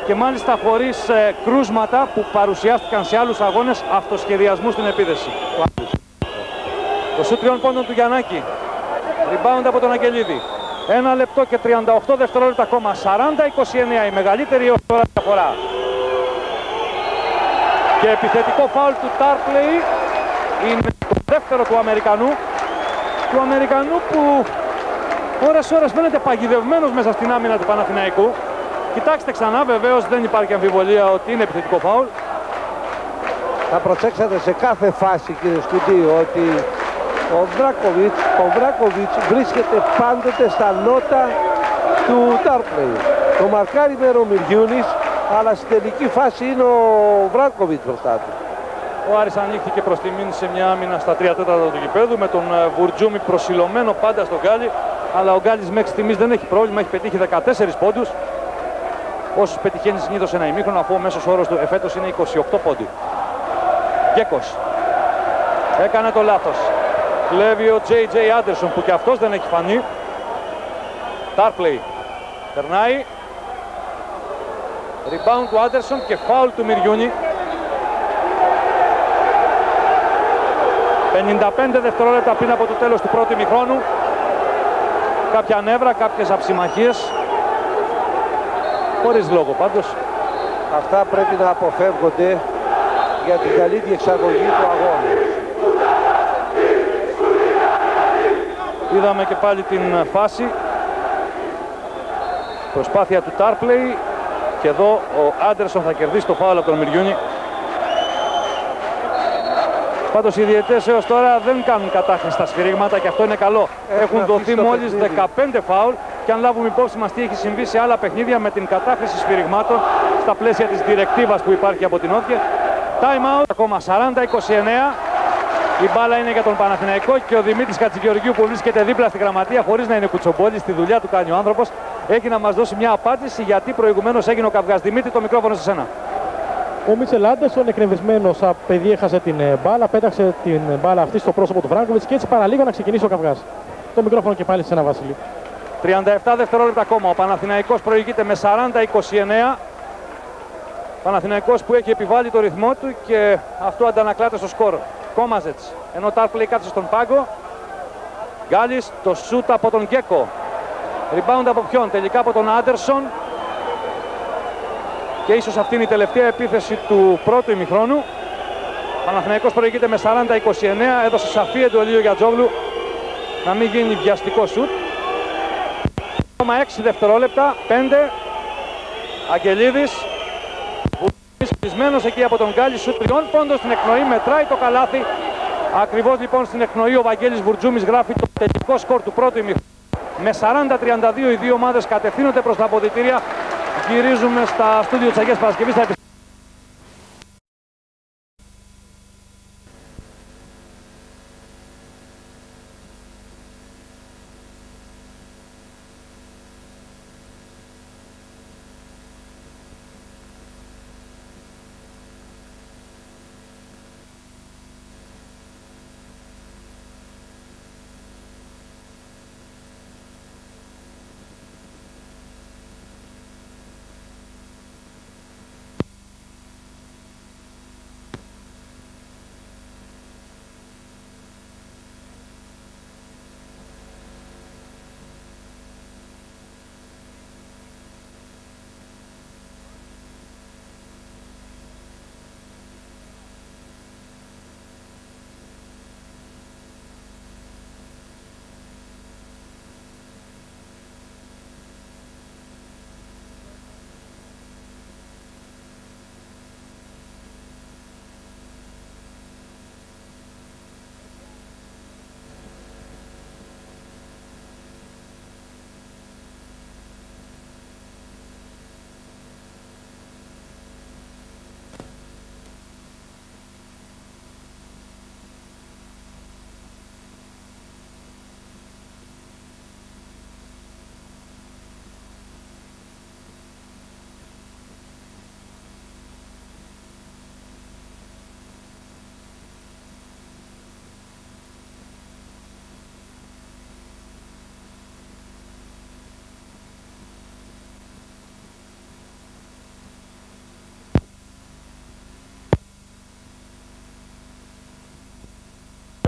Και μάλιστα χωρίς ε, κρούσματα που παρουσιάστηκαν σε άλλους αγώνες αυτοσχεδιασμού στην επίδεση. Το σούτ τριών πόντων του Γιαννάκη. Rebound από τον Αγγελίδη. Ένα λεπτό και 38 δευτερόλεπτα ακόμα. 40-29 η μεγαλύτερη ως τώρα διαφοράς. Και επιθετικό φάουλ του Τάρπλεϊ είναι το δεύτερο του Αμερικανού. Του Αμερικανού που ώρες ώρες φαίνεται παγιδευμένος μέσα στην άμυνα του Παναθηναϊκού. Κοιτάξτε ξανά, βεβαίως δεν υπάρχει αμφιβολία ότι είναι επιθετικό φάουλ. Θα προσέξατε σε κάθε φάση κύριε Σκουντή ότι ο Βράκοβιτς, ο Βράκοβιτς βρίσκεται πάντοτε στα νότα του Τάρπλεϊ. Το μαρκάρει με Ρομιριούνης, αλλά στην τελική φάση είναι ο Βράκοβιτς μπροστά του. Ο Άρης ανοίχθηκε προς τη μήνυ σε μια άμυνα στα 3 τέταρτα του γηπέδου με τον ε, Βουρτζούμι προσιλωμένο πάντα στον Γκάλι. Αλλά ο Γκάλης μέχρι στιγμής δεν έχει πρόβλημα, έχει πετύχει 14 πόντους. Όσους πετυχαίνει συνήθως ένα ημίχρονο, αφού ο μέσος όρος του εφέτος είναι 28 πόντου. Γκέκος. Έκανε το λάθος. Κλέβει ο J.J. Άντερσον που και αυτός δεν έχει φανεί. Τάρπλεϊ. Περνάει. Rebound του Άντερσον και φάουλ του Μυριούνι. 55 δευτερόλεπτα πριν από το τέλος του πρώτου ημιχρόνου. Κάποια νεύρα, κάποιες αψιμαχίες. Χωρίς λόγο πάντως. Αυτά πρέπει να αποφεύγονται για την καλή διεξαγωγή του αγώνα. Είδαμε και πάλι την φάση. Προσπάθεια του Τάρπλεϊ. Και εδώ ο Άντερσον θα κερδίσει το φάουλ από τον Μυριούνι. Πάντως οι διαιτές έως τώρα δεν κάνουν κατάχρηση στα σφυρίγματα και αυτό είναι καλό. Έχουν δοθεί μόλις 15 φάουλ και αν λάβουμε υπόψη μας τι έχει συμβεί σε άλλα παιχνίδια με την κατάχρηση σφυριγμάτων στα πλαίσια της διρεκτίβας που υπάρχει από την Όφια. Time out, ακόμα 40-29. Η μπάλα είναι για τον Παναθηναϊκό και ο Δημήτρης Κατσικεωργίου που βρίσκεται δίπλα στη γραμματεία χωρίς να είναι κουτσομπόλης, στη δουλειά του κάνει ο άνθρωπος, έχει να μας δώσει μια απάντηση γιατί προηγουμένως έγινε ο καυγάς. Δημήτρη, το μικρόφωνο σε σένα. Ο Μίτσελ Άντερσον, εκνευρισμένο παιδί, έχασε την ε, μπάλα, πέταξε την μπάλα αυτή στο πρόσωπο του Φράγκοβιτ και έτσι παραλίγο να ξεκινήσει ο καυγάς. Το μικρόφωνο και πάλι σε ένα Βασίλη. 37 δευτερόλεπτα ακόμα. Ο Παναθηναϊκός προηγείται με 40-29. Παναθηναϊκός που έχει επιβάλει το ρυθμό του και αυτό αντανακλάται στο σκορ. Κόμαζετς, ενώ Τάρπλεϊ κάτσε στον πάγκο. Γκάλης, το σούτ από τον Γκέκο. Rebound από ποιον, τελικά από τον Άντερσον. Και ίσως αυτή είναι η τελευταία επίθεση του πρώτου ημιχρόνου. Παναθηναϊκός προηγείται με 40-29. Έδωσε σαφή εντολή ο Γιατζόγλου να μην γίνει βιαστικό σούτ. 6 δευτερόλεπτα, 5. Αγγελίδης. Βουλής εκεί από τον Γκάλη, σούτ τριών πόντων στην εκνοή, μετράει το καλάθι. Ακριβώς λοιπόν στην εκνοή ο Βαγγέλης Βουρτζούμης γράφει το τελικό σκορ του πρώτου ημιχρόνου. Με 40-32 οι δύο ομάδες κατευθύνονται προς τα αποδητήρια. Γυρίζουμε στα στούντιο της Αγίας Παρασκευής.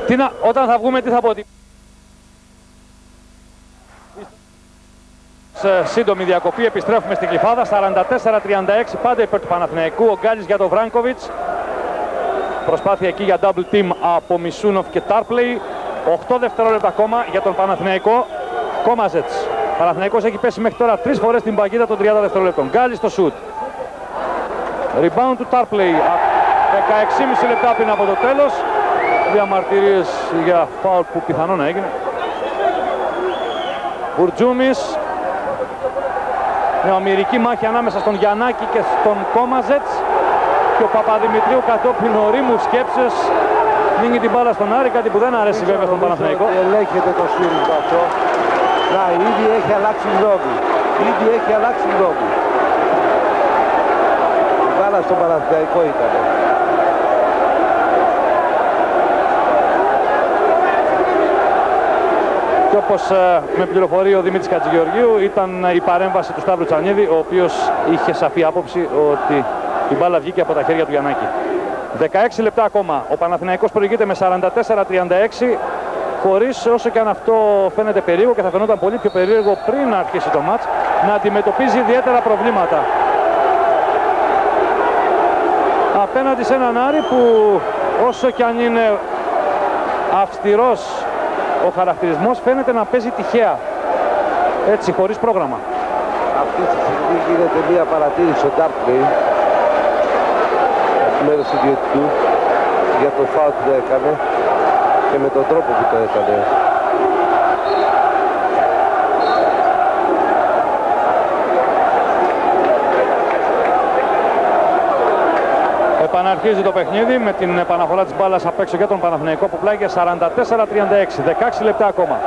Τι να, όταν θα βγούμε τι θα πω. Σε σύντομη διακοπή επιστρέφουμε στην Κλειφάδα. 44-36 πάντα υπέρ του Παναθηναϊκού. Ο Γκάλης για τον Βράνκοβιτς. Προσπάθεια εκεί για double team από Μισούνοφ και Τάρπλεϊ. 8 δευτερόλεπτα ακόμα για τον Παναθηναϊκό. Κόμαζετς. Παναθηναϊκός έχει πέσει μέχρι τώρα τρεις φορές την παγίδα των 30 δευτερόλεπτων. Γκάλης στο shoot. Rebound του Τάρπλεϊ. 16,5 λεπτά πριν από το τέλος διαμαρτυρίες για φάουλ που πιθανόν να έγινε. Μπουρτζούμης. Μια ομοιρική μάχη ανάμεσα στον Γιαννάκη και στον Κόμαζετς. Και ο Παπαδημητρίου κατόπιν ορίμου σκέψες μείνει την μπάλα στον Άρη, κάτι που δεν αρέσει βέβαια στον Παναθηναϊκό. Ελέγχεται το σφύριγμα αυτό. Να, ήδη έχει αλλάξει λόγο. Ήδη έχει αλλάξει λόγο. Η μπάλα στον Παναθηναϊκό ήταν. Και όπως ε, με πληροφορεί ο Δημήτρης Κατζηγεωργίου ήταν η παρέμβαση του Σταύρου Τσανίδη, ο οποίος είχε σαφή άποψη ότι η μπάλα βγήκε από τα χέρια του Γιαννάκη. 16 λεπτά ακόμα. Ο Παναθηναϊκός προηγείται με 44-36 χωρίς όσο και αν αυτό φαίνεται περίεργο και θα φαινόταν πολύ πιο περίεργο πριν αρχίσει το μάτς να αντιμετωπίζει ιδιαίτερα προβλήματα. Απέναντι σε έναν Άρη που όσο και αν είναι αυστηρός ο χαρακτηρισμός φαίνεται να παίζει τυχαία. Έτσι, χωρίς πρόγραμμα. Αυτή τη στιγμή γίνεται μια παρατήρηση στο Dark μέρος ιδιωτικού για το φάουλ που έκανε και με τον τρόπο που το έκανε. Επαναρχίζει το παιχνίδι με την επαναφορά της μπάλας απ' έξω για τον Παναθηναϊκό που πλάγει 44-36. 16 λεπτά ακόμα.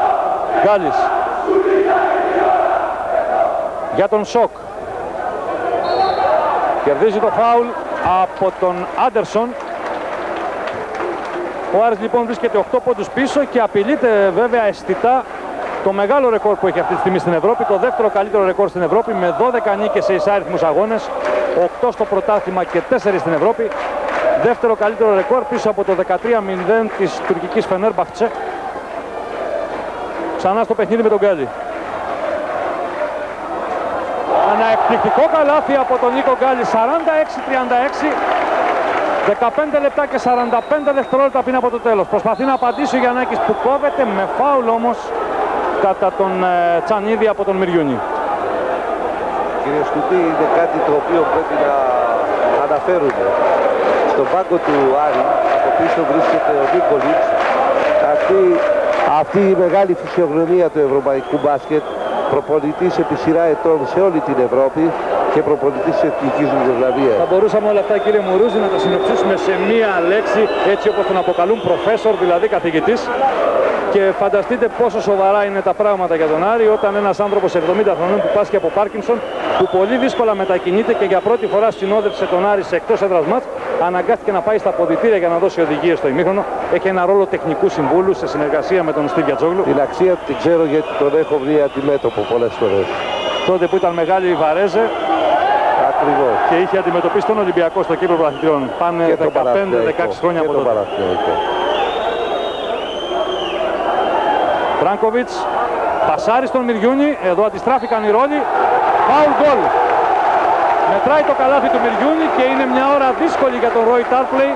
Γκάλης. Για τον Σοκ. Κερδίζει το φάουλ από τον Άντερσον. Ο Άρης λοιπόν βρίσκεται 8 πόντους πίσω και απειλείται βέβαια αισθητά το μεγάλο ρεκόρ που έχει αυτή τη στιγμή στην Ευρώπη, το δεύτερο καλύτερο ρεκόρ στην Ευρώπη με 12 νίκες σε εισάριθμους αγώνες, 8 στο πρωτάθλημα και 4 στην Ευρώπη. Δεύτερο καλύτερο ρεκόρ πίσω από το 13-0 της τουρκικής Φενέρμπαχτσε. Ξανά στο παιχνίδι με τον Γκάλι. Ένα εκπληκτικό καλάθι από τον Νίκο Γκάλι, 46-36. 15 λεπτά και 45 δευτερόλεπτα πριν από το τέλος. Προσπαθεί να απαντήσει ο Γιαννάκης που κόβεται με φάουλ όμως κατά τον ε, Τσανίδη από τον Μυριούνι. Κύριε Σκουτή, είναι κάτι το οποίο πρέπει να αναφέρουμε. Στον πάγκο του Άρη, από πίσω βρίσκεται ο Νίκολιτς. Αυτή, αυτή η μεγάλη φυσιογνωμία του ευρωπαϊκού μπάσκετ, προπονητής επί σειρά ετών σε όλη την Ευρώπη και προπονητής της Εθνικής Ιουγκοσλαβίας. Θα μπορούσαμε όλα αυτά κύριε Μουρούζη να τα συνοψίσουμε σε μία λέξη έτσι όπως τον αποκαλούν προφέσορ, δηλαδή καθηγητής και φανταστείτε πόσο σοβαρά είναι τα πράγματα για τον Άρη όταν ένας άνθρωπος 70 χρονών που πάσχει από Πάρκινσον που πολύ δύσκολα μετακινείται και για πρώτη φορά συνόδευσε τον Άρης σε εκτός έδρας μάτς αναγκάστηκε να πάει στα ποδητήρια για να δώσει οδηγίες στο ημίχρονο. Έχει ένα ρόλο τεχνικού συμβούλου σε συνεργασία με τον Στίβ Γιατζόγλου. Την αξία του την ξέρω γιατί τον έχω βρει αντιμέτωπο πολλές φορές. Τότε που ήταν μεγάλη η Βαρέζε Ακριβώς. και είχε αντιμετωπίσει τον Ολυμπιακό στο κύπρο Πρωταθλητριών. Πάνε 15-16 χρόνια από τότε. Μπράνκοβιτς, πασάρι στον Μυριούνι, εδώ αντιστράφηκαν οι ρόλοι, φάουλ γκολ. Μετράει το καλάθι του Μυριούνι και είναι μια ώρα δύσκολη για τον Ρόι Τάρπλεϊ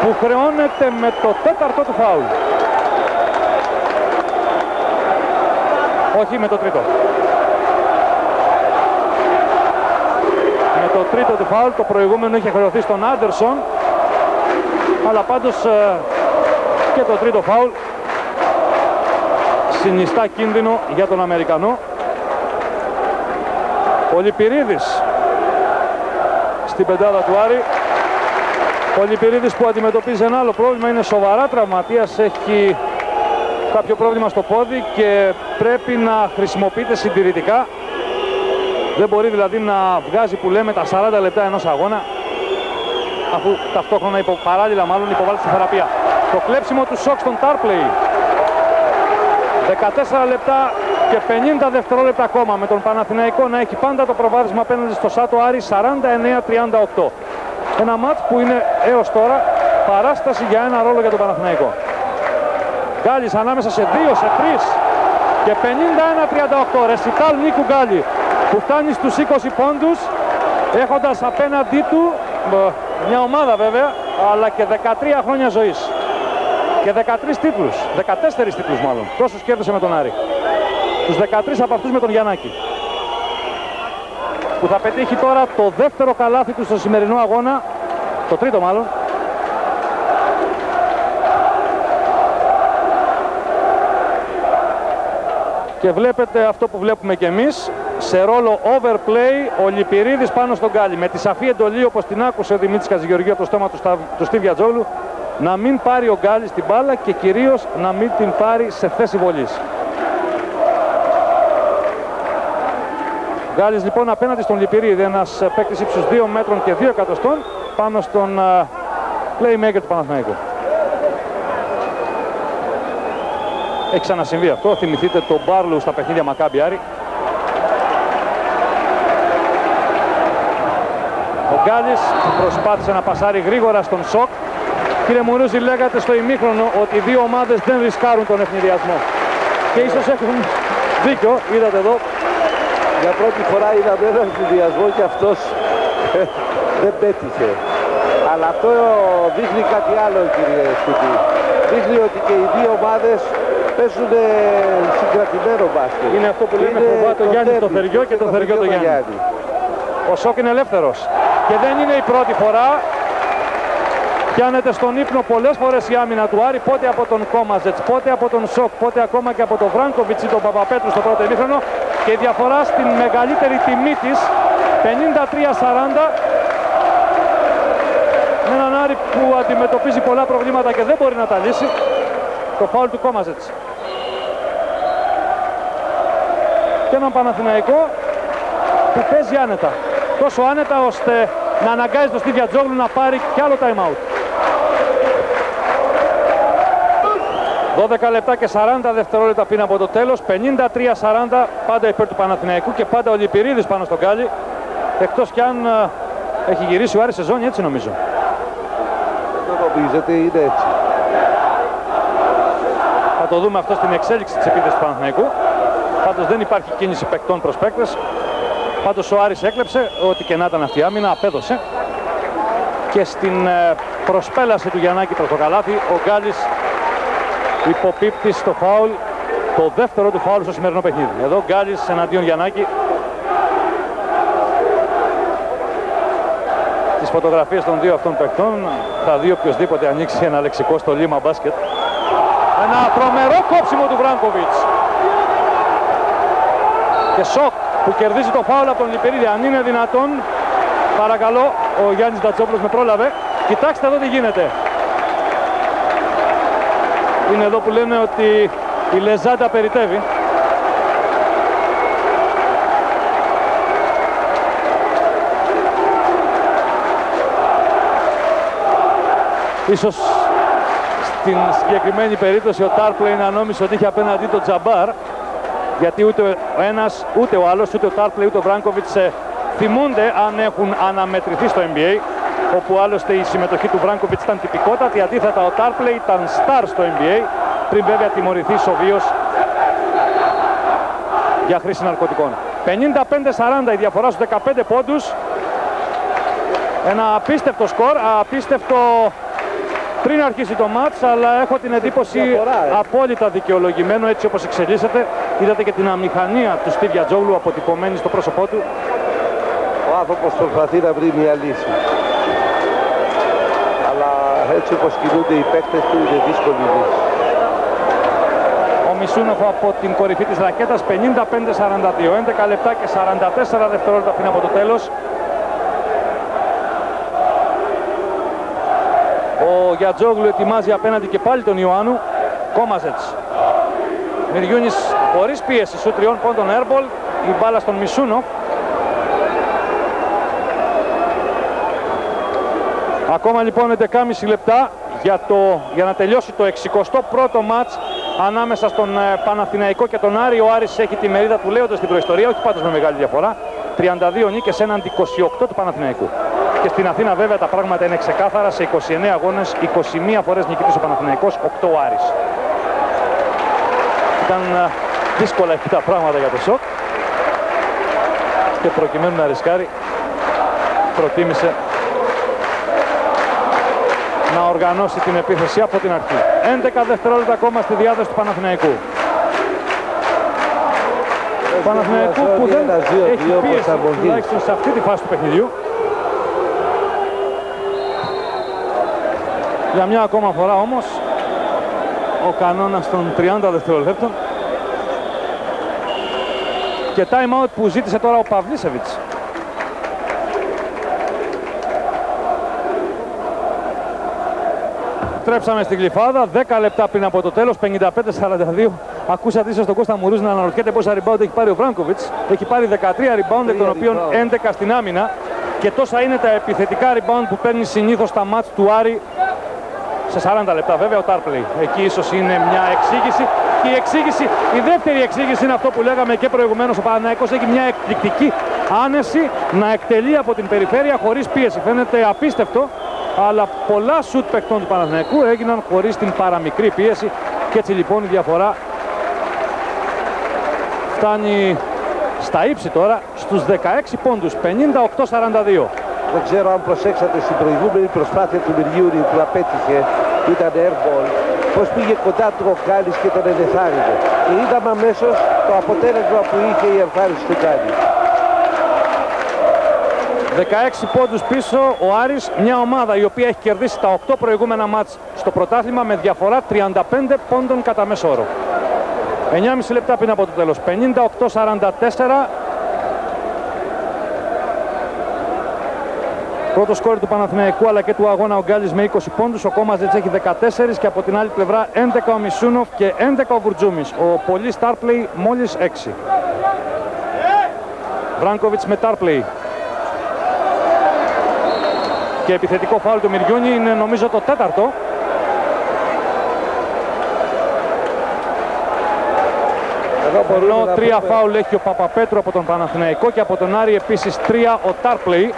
που χρεώνεται με το τέταρτο του φάουλ. Όχι με το τρίτο. Με το τρίτο του φάουλ, το προηγούμενο είχε χρεωθεί στον Άντερσον, αλλά πάντως ε, και το τρίτο φάουλ συνιστά κίνδυνο για τον Αμερικανό. Ο Λυπηρίδης στην πεντάδα του Άρη. Ο Λυπηρίδης που αντιμετωπίζει ένα άλλο πρόβλημα, είναι σοβαρά τραυματίας, έχει κάποιο πρόβλημα στο πόδι και πρέπει να χρησιμοποιείται συντηρητικά. Δεν μπορεί δηλαδή να βγάζει που λέμε τα 40 λεπτά ενός αγώνα αφού ταυτόχρονα υπο, παράλληλα μάλλον υποβάλλει στη θεραπεία. Το κλέψιμο του σοκ στον Τάρπλεϊ 14 λεπτά και 50 δευτερόλεπτα ακόμα με τον Παναθηναϊκό να έχει πάντα το προβάδισμα απέναντι στο Σάτο Άρη 49-38. Ένα μάτς που είναι έως τώρα παράσταση για ένα ρόλο για τον Παναθηναϊκό. Γκάλης ανάμεσα σε 2, σε 3 και 51-38. Ρεσιτάλ Νίκου Γκάλη που φτάνει στους 20 πόντους έχοντας απέναντί του μια ομάδα βέβαια αλλά και 13 χρόνια ζωής και 13 τίτλους, 14 τίτλους μάλλον. Τόσους κέρδισε με τον Άρη; Τους 13 από αυτούς με τον Γιαννάκη. Που θα πετύχει τώρα το δεύτερο καλάθι του στο σημερινό αγώνα, το τρίτο μάλλον. Και βλέπετε αυτό που βλέπουμε και εμείς, σε ρόλο overplay ο Λυπηρίδης πάνω στον Γκάλι. Με τη σαφή εντολή όπως την άκουσε ο Δημήτρης Καζηγεωργίου από το στόμα του, του Στίβ Γιατζόλου να μην πάρει ο Γκάλης την μπάλα και κυρίως να μην την πάρει σε θέση βολής. Γκάλης λοιπόν απέναντι στον Λυπηρίδη, ένας παίκτης ύψους 2 μέτρων και 2 εκατοστών πάνω στον uh, playmaker του Παναθηναϊκού. Έχει ξανασυμβεί αυτό, θυμηθείτε τον Μπάρλου στα παιχνίδια Μακάμπι Άρη. Ο Γκάλης προσπάθησε να πασάρει γρήγορα στον Σοκ Κύριε Μουρούζη, λέγατε στο ημίχρονο ότι οι δύο ομάδες δεν ρισκάρουν τον ευνηδιασμό. Και ίσως έχουν δίκιο, είδατε εδώ, Για πρώτη φορά είδαμε έναν συνδυασμό και αυτός δεν πέτυχε. Αλλά αυτό δείχνει κάτι άλλο κύριε Σκουτή. Δείχνει ότι και οι δύο ομάδες παίζουν συγκρατημένο μπάσκετ. Είναι αυτό που λέμε φοβάται το Γιάννης το Θεριό και το Θεριό το Γιάννη. Ο Σόκ είναι ελεύθερος. Και δεν είναι η πρώτη φορά. Πιάνεται στον ύπνο πολλές φορές η άμυνα του Άρη, πότε από τον Κόμαζετς, πότε από τον Σοκ, πότε ακόμα και από τον Βράνκοβιτς ή τον Παπαπέτρου στο πρώτο ημίχρονο και η διαφορά στην μεγαλύτερη τιμή της 53-40 με έναν Άρη που αντιμετωπίζει πολλά προβλήματα και δεν μπορεί να τα λύσει. Το φάουλ του Κόμαζετς. Και έναν Παναθηναϊκό που παίζει άνετα. Τόσο άνετα ώστε να αναγκάζει τον Στίβια Τζόγλου να πάρει κι άλλο time out 12 λεπτά και 40 δευτερόλεπτα πριν από το τέλος. 53-40 πάντα υπέρ του Παναθηναϊκού και πάντα ο Λιπηρίδης πάνω στον Γκάλι εκτός κι αν ε, έχει γυρίσει ο Άρης σε ζώνη έτσι νομίζω. Δεν νομίζετε είναι έτσι. Θα το δούμε αυτό στην εξέλιξη της επίθεσης του Παναθηναϊκού. Πάντως δεν υπάρχει κίνηση παικτών προς παίκτες. Πάντως ο Άρης έκλεψε ότι και να ήταν αυτή η άμυνα απέδωσε. Και στην ε, προσπέλαση του Γιαννάκη προς το καλάθι ο Γκάλης υποπίπτει στο φάουλ το δεύτερο του φάουλ στο σημερινό παιχνίδι. Εδώ Γκάλης εναντίον Γιαννάκη. Τις φωτογραφίες των δύο αυτών παιχτών θα δει οποιοδήποτε ανοίξει ένα λεξικό στο Λίμα μπάσκετ. Ένα τρομερό κόψιμο του Βράγκοβιτς. Και σοκ που κερδίζει το φάουλ από τον Λιπερίδη. Αν είναι δυνατόν, παρακαλώ, ο Γιάννης Ντατσόπουλος με πρόλαβε. Κοιτάξτε εδώ τι γίνεται είναι εδώ που λένε ότι η Λεζάντα περιτεύει. Ίσως στην συγκεκριμένη περίπτωση ο Τάρπλεϊ να νόμισε ότι είχε απέναντί το Τζαμπάρ γιατί ούτε ο ένας, ούτε ο άλλος, ούτε ο Τάρπλεϊ, ούτε ο Βράγκοβιτς ε, θυμούνται αν έχουν αναμετρηθεί στο NBA όπου άλλωστε η συμμετοχή του Βράγκοβιτς ήταν τυπικότατη. Αντίθετα ο Τάρπλεϊ ήταν star στο NBA πριν βέβαια τιμωρηθεί σοβίως για χρήση ναρκωτικών. 55-40 η διαφορά στους 15 πόντους. Ένα απίστευτο σκορ, απίστευτο πριν αρχίσει το μάτς, αλλά έχω την εντύπωση διαφορά, ε. απόλυτα δικαιολογημένο έτσι όπως εξελίσσεται. Είδατε και την αμηχανία του Στίβια Τζόγλου αποτυπωμένη στο πρόσωπό του. Ο άνθρωπος προσπαθεί να βρει μια λύση έτσι όπως κινούνται οι παίκτες του είναι δύσκολη λύση. Ο Μισούνοφ από την κορυφή της ρακέτας 55-42, 11 λεπτά και 44 δευτερόλεπτα πριν από το τέλος. Ο Γιατζόγλου ετοιμάζει απέναντι και πάλι τον Ιωάννου. Κόμαζετς. Μυριούνης χωρίς πίεση σου τριών πόντων airball. Η μπάλα στον Μισούνοφ. Ακόμα λοιπόν 11,5 λεπτά για, το, για να τελειώσει το 61ο μάτς ανάμεσα στον ε, Παναθηναϊκό και τον Άρη. Ο Άρης έχει τη μερίδα του λέοντας στην προϊστορία, όχι πάντως με μεγάλη διαφορά. 32 νίκες έναντι 28 του Παναθηναϊκού. Και στην Αθήνα βέβαια τα πράγματα είναι ξεκάθαρα σε 29 αγώνες, 21 φορές νικητής ο Παναθηναϊκός, 8 ο Άρης. Ήταν ε, δύσκολα εκεί τα πράγματα για το σοκ και προκειμένου να ρισκάρει προτίμησε να οργανώσει την επίθεση από την αρχή. 11 δευτερόλεπτα ακόμα στη διάδοση του Παναθηναϊκού. Ο Παναθηναϊκού που δεν έχει πίεση τουλάχιστον σε αυτή τη φάση του παιχνιδιού. Για μια ακόμα φορά όμως ο κανόνας των 30 δευτερολέπτων και time out που ζήτησε τώρα ο Παυλίσεβιτς. Επιστρέψαμε στην Γλυφάδα, 10 λεπτά πριν από το τέλος, 55-42. Ακούσατε ίσως τον Κώστα Μουρούς να αναρωτιέται πόσα rebound έχει πάρει ο Βράγκοβιτς. Έχει πάρει 13 rebound, εκ των οποίων 11 στην άμυνα. Και τόσα είναι τα επιθετικά rebound που παίρνει συνήθως τα μάτς του Άρη σε 40 λεπτά. Βέβαια ο Τάρπλεϊ. Εκεί ίσως είναι μια εξήγηση. Και η εξήγηση, η δεύτερη εξήγηση είναι αυτό που λέγαμε και προηγουμένως. Ο Παναναϊκός έχει μια εκπληκτική άνεση να εκτελεί από την περιφέρεια χωρίς πίεση. Φαίνεται απίστευτο αλλά πολλά σουτ παιχτών του Παναθηναϊκού έγιναν χωρίς την παραμικρή πίεση και έτσι λοιπόν η διαφορά φτάνει στα ύψη τώρα στους 16 πόντους, 58-42. Δεν ξέρω αν προσέξατε στην προηγούμενη προσπάθεια του Μυριούρη που απέτυχε, που ήταν airball, πως πήγε κοντά του ο Γκάλης και τον ενεθάρρυνε. Και είδαμε αμέσως το αποτέλεσμα που είχε η εμφάνιση του Γκάλη. 16 πόντους πίσω ο Άρης, μια ομάδα η οποία έχει κερδίσει τα 8 προηγούμενα μάτς στο πρωτάθλημα με διαφορά 35 πόντων κατά μέσο όρο. 9,5 λεπτά πριν από το τέλος. 58-44. Πρώτο σκόρ του Παναθηναϊκού αλλά και του αγώνα ο Γκάλης με 20 πόντους. Ο Κόμαζετς έχει 14 και από την άλλη πλευρά 11 ο Μισούνοφ και 11 ο Βουρτζούμης. Ο πολύς Starplay μόλις 6. Βράγκοβιτς με Starplay. Και επιθετικό φάουλ του Μυριούνι είναι νομίζω το τέταρτο. Ενώ τρία φάουλ έχει ο Παπαπέτρου από τον Παναθηναϊκό και από τον Άρη επίσης τρία ο Τάρπλεϊ.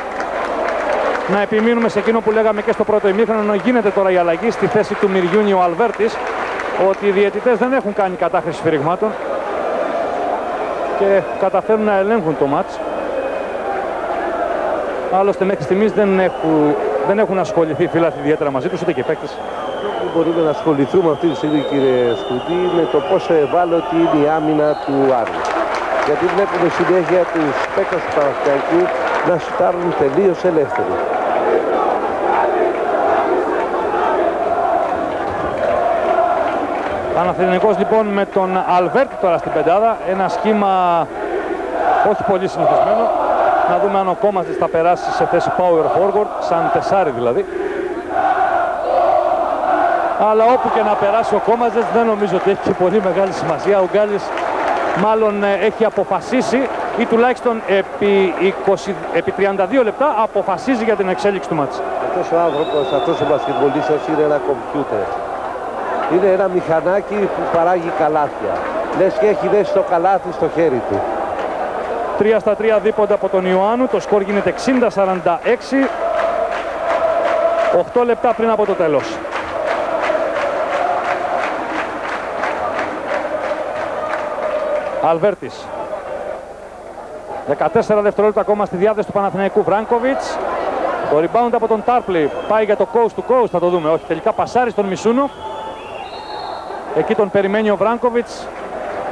Να επιμείνουμε σε εκείνο που λέγαμε και στο πρώτο ημίχρονο, ενώ γίνεται τώρα η αλλαγή στη θέση του Μυριούνι ο Αλβέρτης, ότι οι διαιτητές δεν έχουν κάνει κατάχρηση σφυριγμάτων και καταφέρουν να ελέγχουν το μάτς. Άλλωστε μέχρι στιγμής δεν έχουν, δεν έχουν ασχοληθεί φίλαθλοι ιδιαίτερα μαζί τους, ούτε και παίκτες που μπορούμε να ασχοληθούμε αυτή τη στιγμή κύριε Σκουτή είναι το πόσο ευάλωτη είναι η άμυνα του Άρη. Γιατί βλέπουμε συνέχεια τους παίκτες του Παναθηναϊκού να σουτάρουν τελείως ελεύθεροι. Παναθηναϊκός λοιπόν με τον Αλβέρτη τώρα στην πεντάδα, ένα σχήμα όχι πολύ συνηθισμένο. Να δούμε αν ο Κόμαζης θα περάσει σε θέση power forward, σαν τεσάρι δηλαδή αλλά όπου και να περάσει ο Κόμαζες δεν νομίζω ότι έχει και πολύ μεγάλη σημασία. Ο Γκάλης μάλλον ε, έχει αποφασίσει ή τουλάχιστον επί, 20, επί 32 λεπτά αποφασίζει για την εξέλιξη του μάτς. Αυτός ο άνθρωπος, αυτός ο μπασκετμπολίστας είναι ένα κομπιούτερ. Είναι ένα μηχανάκι που παράγει καλάθια. Λες και έχει δέσει το καλάθι στο χέρι του. 3 στα 3 δίποντα από τον Ιωάννου, το σκορ γίνεται 60-46. 8 λεπτά πριν από το τέλος. Αλβέρτης. 14 δευτερόλεπτα ακόμα στη διάθεση του Παναθηναϊκού Βράνκοβιτς. Το rebound από τον Τάρπλη πάει για το coast to coast, θα το δούμε. Όχι, τελικά πασάρει στον Μισούνο. Εκεί τον περιμένει ο Βράνκοβιτς.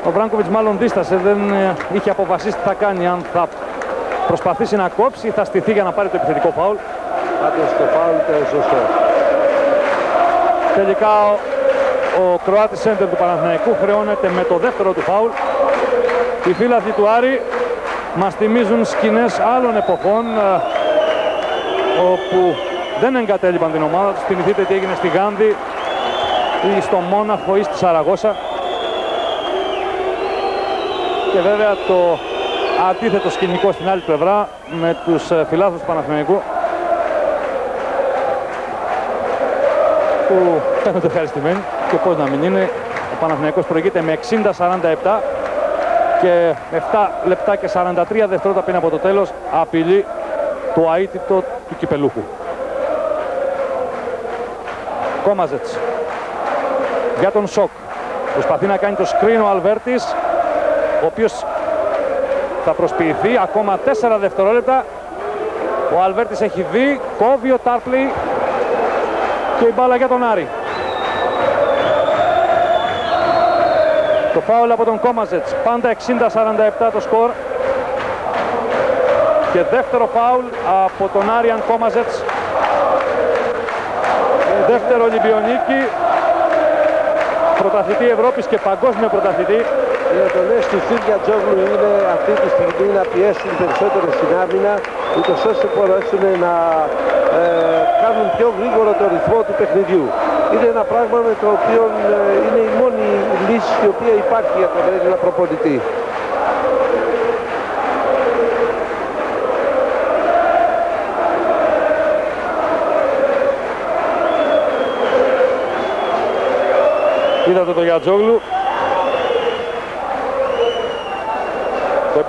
Ο Βράνκοβιτς μάλλον δίστασε, δεν ε, είχε αποφασίσει τι θα κάνει, αν θα προσπαθήσει να κόψει ή θα στηθεί για να πάρει το επιθετικό φάουλ. Πάντως το φάουλ ήταν σωστό. Τελικά ο, ο Κροάτης Σέντερ του Παναθηναϊκού χρεώνεται με το δεύτερο του φάουλ. Οι φίλαθλοι του Άρη μας θυμίζουν σκηνές άλλων εποχών ε, όπου δεν εγκατέλειπαν την ομάδα τους. Θυμηθείτε τι έγινε στη Γάνδη ή στο Μόναχο ή στη Σαραγώσα. Και βέβαια το αντίθετο σκηνικό στην άλλη πλευρά με τους ε, φιλάθλους του Παναθηναϊκού που φαίνονται ευχαριστημένοι και πώς να μην είναι. Ο Παναθηναϊκός προηγείται με 60-47 και 7 λεπτά και 43 δευτερόλεπτα πριν από το τέλος απειλεί το αίτητο του κυπελούχου. Κόμαζετς για τον Σοκ. Προσπαθεί να κάνει το σκρίνο ο Αλβέρτης ο οποίος θα προσποιηθεί ακόμα 4 δευτερόλεπτα. Ο Αλβέρτης έχει δει, κόβει ο Τάρπλη και η μπάλα για τον Άρη. Το φάουλ από τον Κόμαζετς, πάντα 60-47 το σκορ. Και δεύτερο φάουλ από τον Άριαν Κόμαζετς. Δεύτερο Ολυμπιονίκη. Πρωταθλητή Ευρώπης και παγκόσμιο πρωταθλητή. Οι ατολές του Σίλια Τζόγλου είναι αυτή τη στιγμή να πιέσουν περισσότερο στην άμυνα ούτως ώστε μπορέσουν να ε, κάνουν πιο γρήγορο το ρυθμό του παιχνιδιού είναι ένα πράγμα με το οποίο ε, είναι η μόνη λύση η οποία υπάρχει για τον Έλληνα προπονητή. Είδατε το Γιατζόγλου.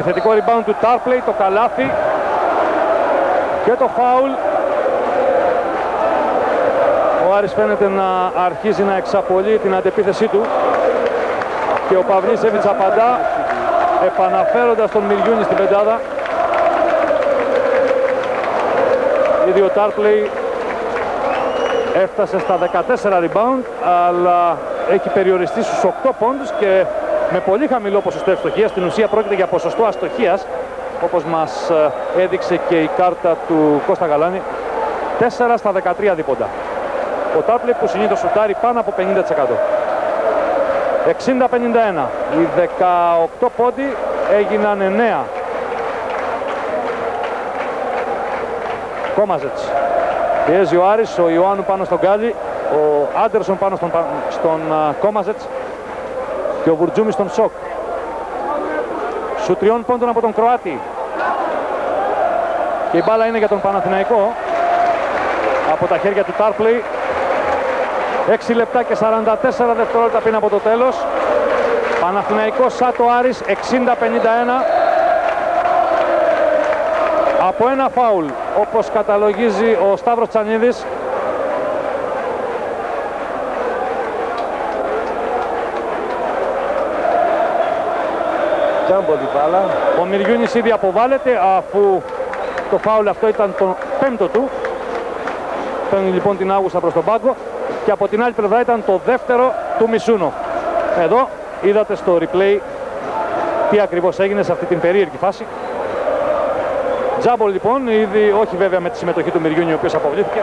Επιθετικό rebound του Τάρπλεϊ, το καλάθι και το φάουλ ο Άρης φαίνεται να αρχίζει να εξαπολύει την αντεπίθεσή του και ο Παυνίσεβιτς απαντά επαναφέροντας τον Μυριούνι στην πεντάδα. Ήδη ο Τάρπλεϊ έφτασε στα 14 rebound, αλλά έχει περιοριστεί στους 8 πόντους και με πολύ χαμηλό ποσοστό ευστοχίας. Στην ουσία πρόκειται για ποσοστό αστοχίας, όπως μας ε, έδειξε και η κάρτα του Κώστα Γαλάνη. 4 στα 13 δίποντα. Ο Τάρπλεϊ που συνήθως σουτάρει πάνω από 50%. 60-51. Οι 18 πόντι έγιναν 9. Κόμαζετς. Πιέζει ο Άρης, ο Ιωάννου πάνω στον Γκάλι, ο Άντερσον πάνω στον, στον uh, Κόμαζετς και ο Βουρτζούμι στον Σοκ. Σου τριών πόντων από τον Κροάτη. Και η μπάλα είναι για τον Παναθηναϊκό. Από τα χέρια του Τάρπλεϊ. 6 λεπτά και 44 δευτερόλεπτα πριν από το τέλος. Παναθηναϊκός Σάτο Άρης 60-51. Από ένα φάουλ, όπως καταλογίζει ο Σταύρος Τσανίδης. Τζάμπολη μπάλα. Ο Μυριούνης ήδη αποβάλλεται αφού το φάουλ αυτό ήταν το πέμπτο του. Παίρνει λοιπόν την Άγουστα προς τον πάγκο και από την άλλη πλευρά ήταν το δεύτερο του Μισούνο. Εδώ είδατε στο replay τι ακριβώς έγινε σε αυτή την περίεργη φάση. Τζάμπολ λοιπόν, ήδη όχι βέβαια με τη συμμετοχή του Μυριούνι ο οποίος αποβλήθηκε.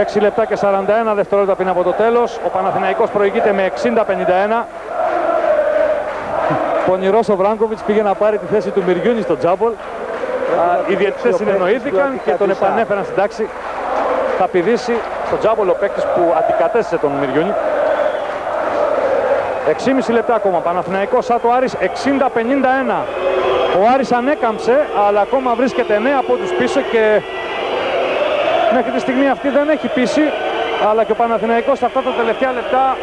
Έξι λεπτά και 41 δευτερόλεπτα πριν από το τέλος. Ο Παναθηναϊκός προηγείται με 60-51. Πονηρός ο Βράγκοβιτς πήγε να πάρει τη θέση του Μυριούνι στο Τζάμπολ. Οι διαιτητές συνεννοήθηκαν και τον επανέφεραν στην τάξη. Θα πηδήσει στο Τζάμπολ ο παίκτης που αντικατέστησε τον Μυριούνι. 6,5 λεπτά ακόμα. Παναθηναϊκός Σάτο Άρης 60-51. Ο Άρης ανέκαμψε, αλλά ακόμα βρίσκεται 9 από τους πίσω και μέχρι τη στιγμή αυτή δεν έχει πείσει, αλλά και ο Παναθηναϊκός σε αυτά τα τελευταία λεπτά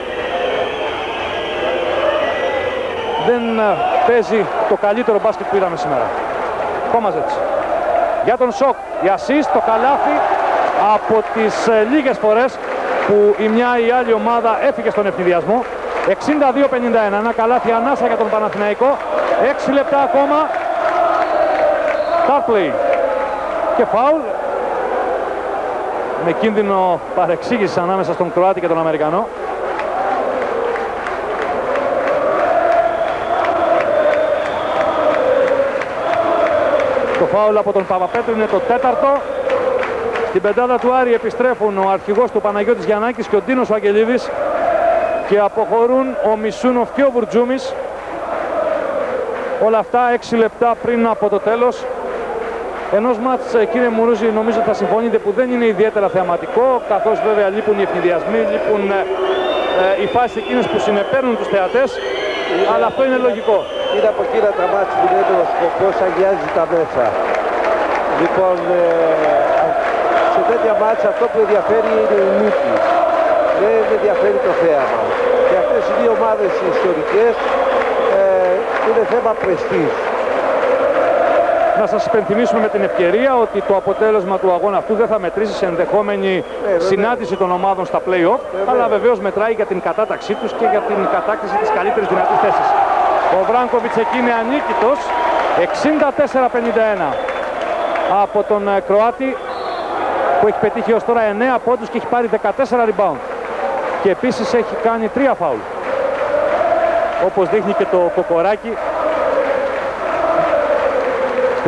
δεν ε, παίζει το καλύτερο μπάσκετ που είδαμε σήμερα. Κόμαζετς. Για τον Σοκ, η assist, το καλάθι από τις ε, λίγες φορές που η μια ή η άλλη ομάδα έφυγε στον ευνηδιασμό. 62-51, ένα καλάθι ανάσα για τον Παναθηναϊκό. 6 λεπτά ακόμα. Τάρπλεϊ και φάουλ. Με κίνδυνο παρεξήγησης ανάμεσα στον Κροάτη και τον Αμερικανό. Το φάουλ από τον Παπαπέτρου είναι το τέταρτο. Στην πεντάδα του Άρη επιστρέφουν ο αρχηγός του Παναγιώτης Γιαννάκης και ο Ντίνος Βαγγελίδης και αποχωρούν ο Μισούνοφ και ο Βουρτζούμης. Όλα αυτά 6 λεπτά πριν από το τέλος. Ενός μάτς, ε, κύριε Μουρούζη, νομίζω θα συμφωνείτε που δεν είναι ιδιαίτερα θεαματικό, καθώς βέβαια λείπουν οι ευνηδιασμοί, λείπουν ε, ε, οι φάσεις εκείνες που συνεπέρνουν τους θεατές, αλλά αυτό είναι λογικό. Είναι από εκείνα τα μάτια που λέτε ο σκοπός αγιάζει τα μέσα. Λοιπόν, ε, σε τέτοια μάτια αυτό που ενδιαφέρει είναι η νίκη. Δεν ενδιαφέρει το θέαμα. Και αυτές οι δύο ομάδες ιστορικές ε, είναι θέμα πρεστής. Να σας υπενθυμίσουμε με την ευκαιρία ότι το αποτέλεσμα του αγώνα αυτού δεν θα μετρήσει σε ενδεχόμενη βέβαια. συνάντηση των ομάδων στα play-off, αλλά βεβαίως μετράει για την κατάταξή τους και για την κατάκτηση της καλύτερης δυνατής θέσης. Ο Βράνκοβιτς εκεί είναι ανίκητος, 64-51 από τον ε, Κροάτη που έχει πετύχει ως τώρα 9 πόντους και έχει πάρει 14 rebound. Και επίσης έχει κάνει 3 φάουλ. Όπως δείχνει και το κοκοράκι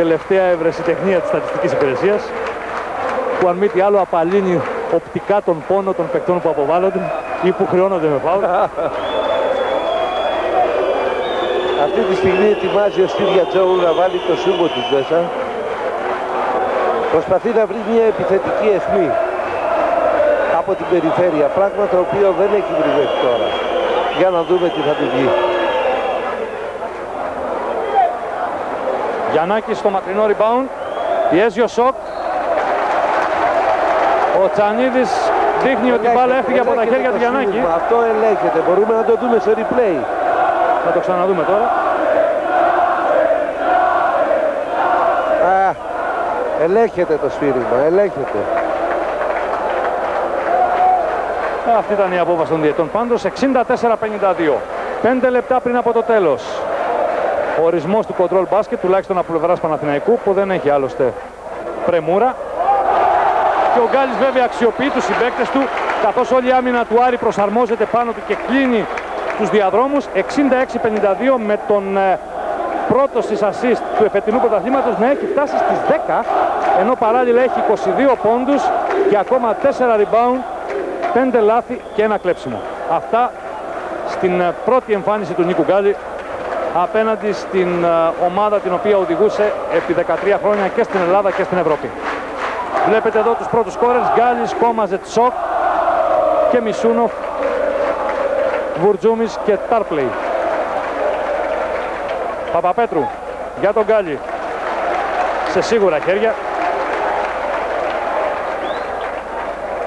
τελευταία ευρεσιτεχνία της στατιστικής υπηρεσίας που αν μη τι άλλο απαλύνει οπτικά τον πόνο των παικτών που αποβάλλονται ή που χρεώνονται με φάουλ. Αυτή τη στιγμή ετοιμάζει ο Στίβια Τζόου να βάλει το σούμπο του μέσα. Προσπαθεί να βρει μια επιθετική αιχμή από την περιφέρεια, πράγμα το οποίο δεν έχει βρει μέχρι τώρα. Για να δούμε τι θα του βγει. Γιαννάκης στο μακρινό rebound. Πιέζει ο Σοκ. Ο Τσανίδης δείχνει ότι η μπάλα έφυγε από τα Ελέγχεται χέρια το του Γιαννάκη. σφύρισμα. Αυτό ελέγχεται. Μπορούμε να το δούμε στο replay. Θα το ξαναδούμε τώρα. Α, ελέγχεται το σφύρισμα. Ελέγχεται. Αυτή ήταν η απόφαση των διετών. Πάντως 64-52. 5 λεπτά πριν από το τέλος. Ο ορισμός του control μπάσκετ, τουλάχιστον από πλευράς Παναθηναϊκού, που δεν έχει άλλωστε πρεμούρα. Και ο Γκάλης βέβαια αξιοποιεί τους συμπαίκτες του, καθώς όλη η άμυνα του Άρη προσαρμόζεται πάνω του και κλείνει τους διαδρόμους. 66-52 με τον ε, πρώτο στις assist του εφετινού πρωταθλήματος να έχει φτάσει στις 10, ενώ παράλληλα έχει 22 πόντους και ακόμα 4 rebound, 5 λάθη και ένα κλέψιμο. Αυτά στην ε, πρώτη εμφάνιση του Νίκου Γκάλη απέναντι στην ε, ομάδα την οποία οδηγούσε επί 13 χρόνια και στην Ελλάδα και στην Ευρώπη. Βλέπετε εδώ τους πρώτους σκόρες, Γκάλης, Κόμαζετ, Σοκ και Μισούνοφ, Βουρτζούμις και Τάρπλεϊ. Παπαπέτρου για τον Γκάλη σε σίγουρα χέρια.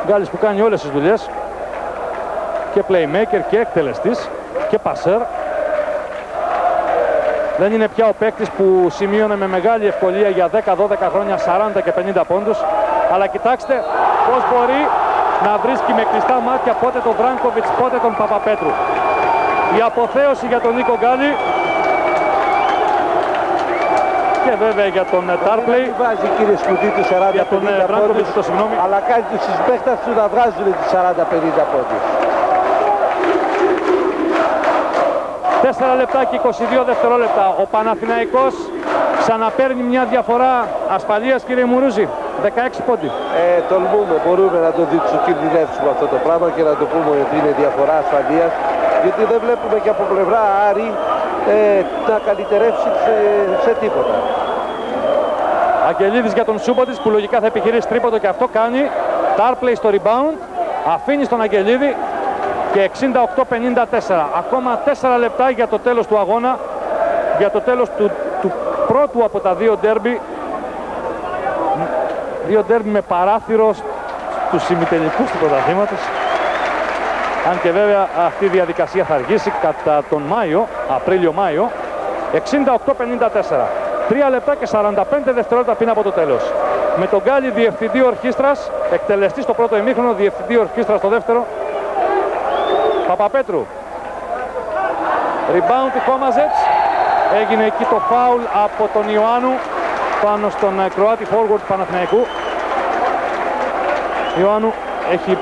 Γκάλης που κάνει όλες τις δουλειές και playmaker και εκτελεστής και passer. Δεν είναι πια ο παίκτης που σημείωνε με μεγάλη ευκολία για 10-12 χρόνια 40 και 50 πόντους. Αλλά κοιτάξτε πώς μπορεί να βρίσκει με κλειστά μάτια πότε τον Βράγκοβιτς, πότε τον Παπαπέτρου. Η αποθέωση για τον Νίκο Γκάλη και βέβαια για τον Τάρπλεϊ. Δεν βάζει κύριε Σκουτή τους 40-50 Για τον ε, Βράγκοβιτς, το συγγνώμη. αλλά κάνει τους συμπαίχτες τους να βγάζουν τους 40-50 πόντους. 4 λεπτά και 22 δευτερόλεπτα. Ο Παναθηναϊκός ξαναπαίρνει μια διαφορά ασφαλείας κύριε Μουρούζη. 16 πόντι. Ε, τολμούμε, μπορούμε να το κινδυνεύσουμε αυτό το πράγμα και να το πούμε ότι είναι διαφορά ασφαλείας γιατί δεν βλέπουμε και από πλευρά Άρη ε, να καλυτερεύσει σε, σε τίποτα. Αγγελίδης για τον Σούμποτης που λογικά θα επιχειρήσει τρίποντο και αυτό κάνει. Τάρπλεϊ στο rebound. Αφήνει στον Αγγελίδη και 68-54. Ακόμα 4 λεπτά για το τέλος του αγώνα. Για το τέλος του, του πρώτου από τα δύο ντέρμπι. Δύο ντέρμπι με παράθυρος στους ημιτελικούς του πρωταθλήματος. Αν και βέβαια αυτή η διαδικασία θα αργήσει κατά τον Μάιο, Απρίλιο-Μάιο. 68-54. 3 λεπτά και 45 δευτερόλεπτα πριν από το τέλος. Με τον Γκάλι διευθυντή ορχήστρας, εκτελεστής στο πρώτο ημίχρονο, διευθυντή ορχήστρας στο δεύτερο. Παπαπέτρου. Rebound του Κόμαζετς. Έγινε εκεί το φάουλ από τον Ιωάννου πάνω στον ε, Κροάτι forward του Παναθηναϊκού. Ιωάννου έχει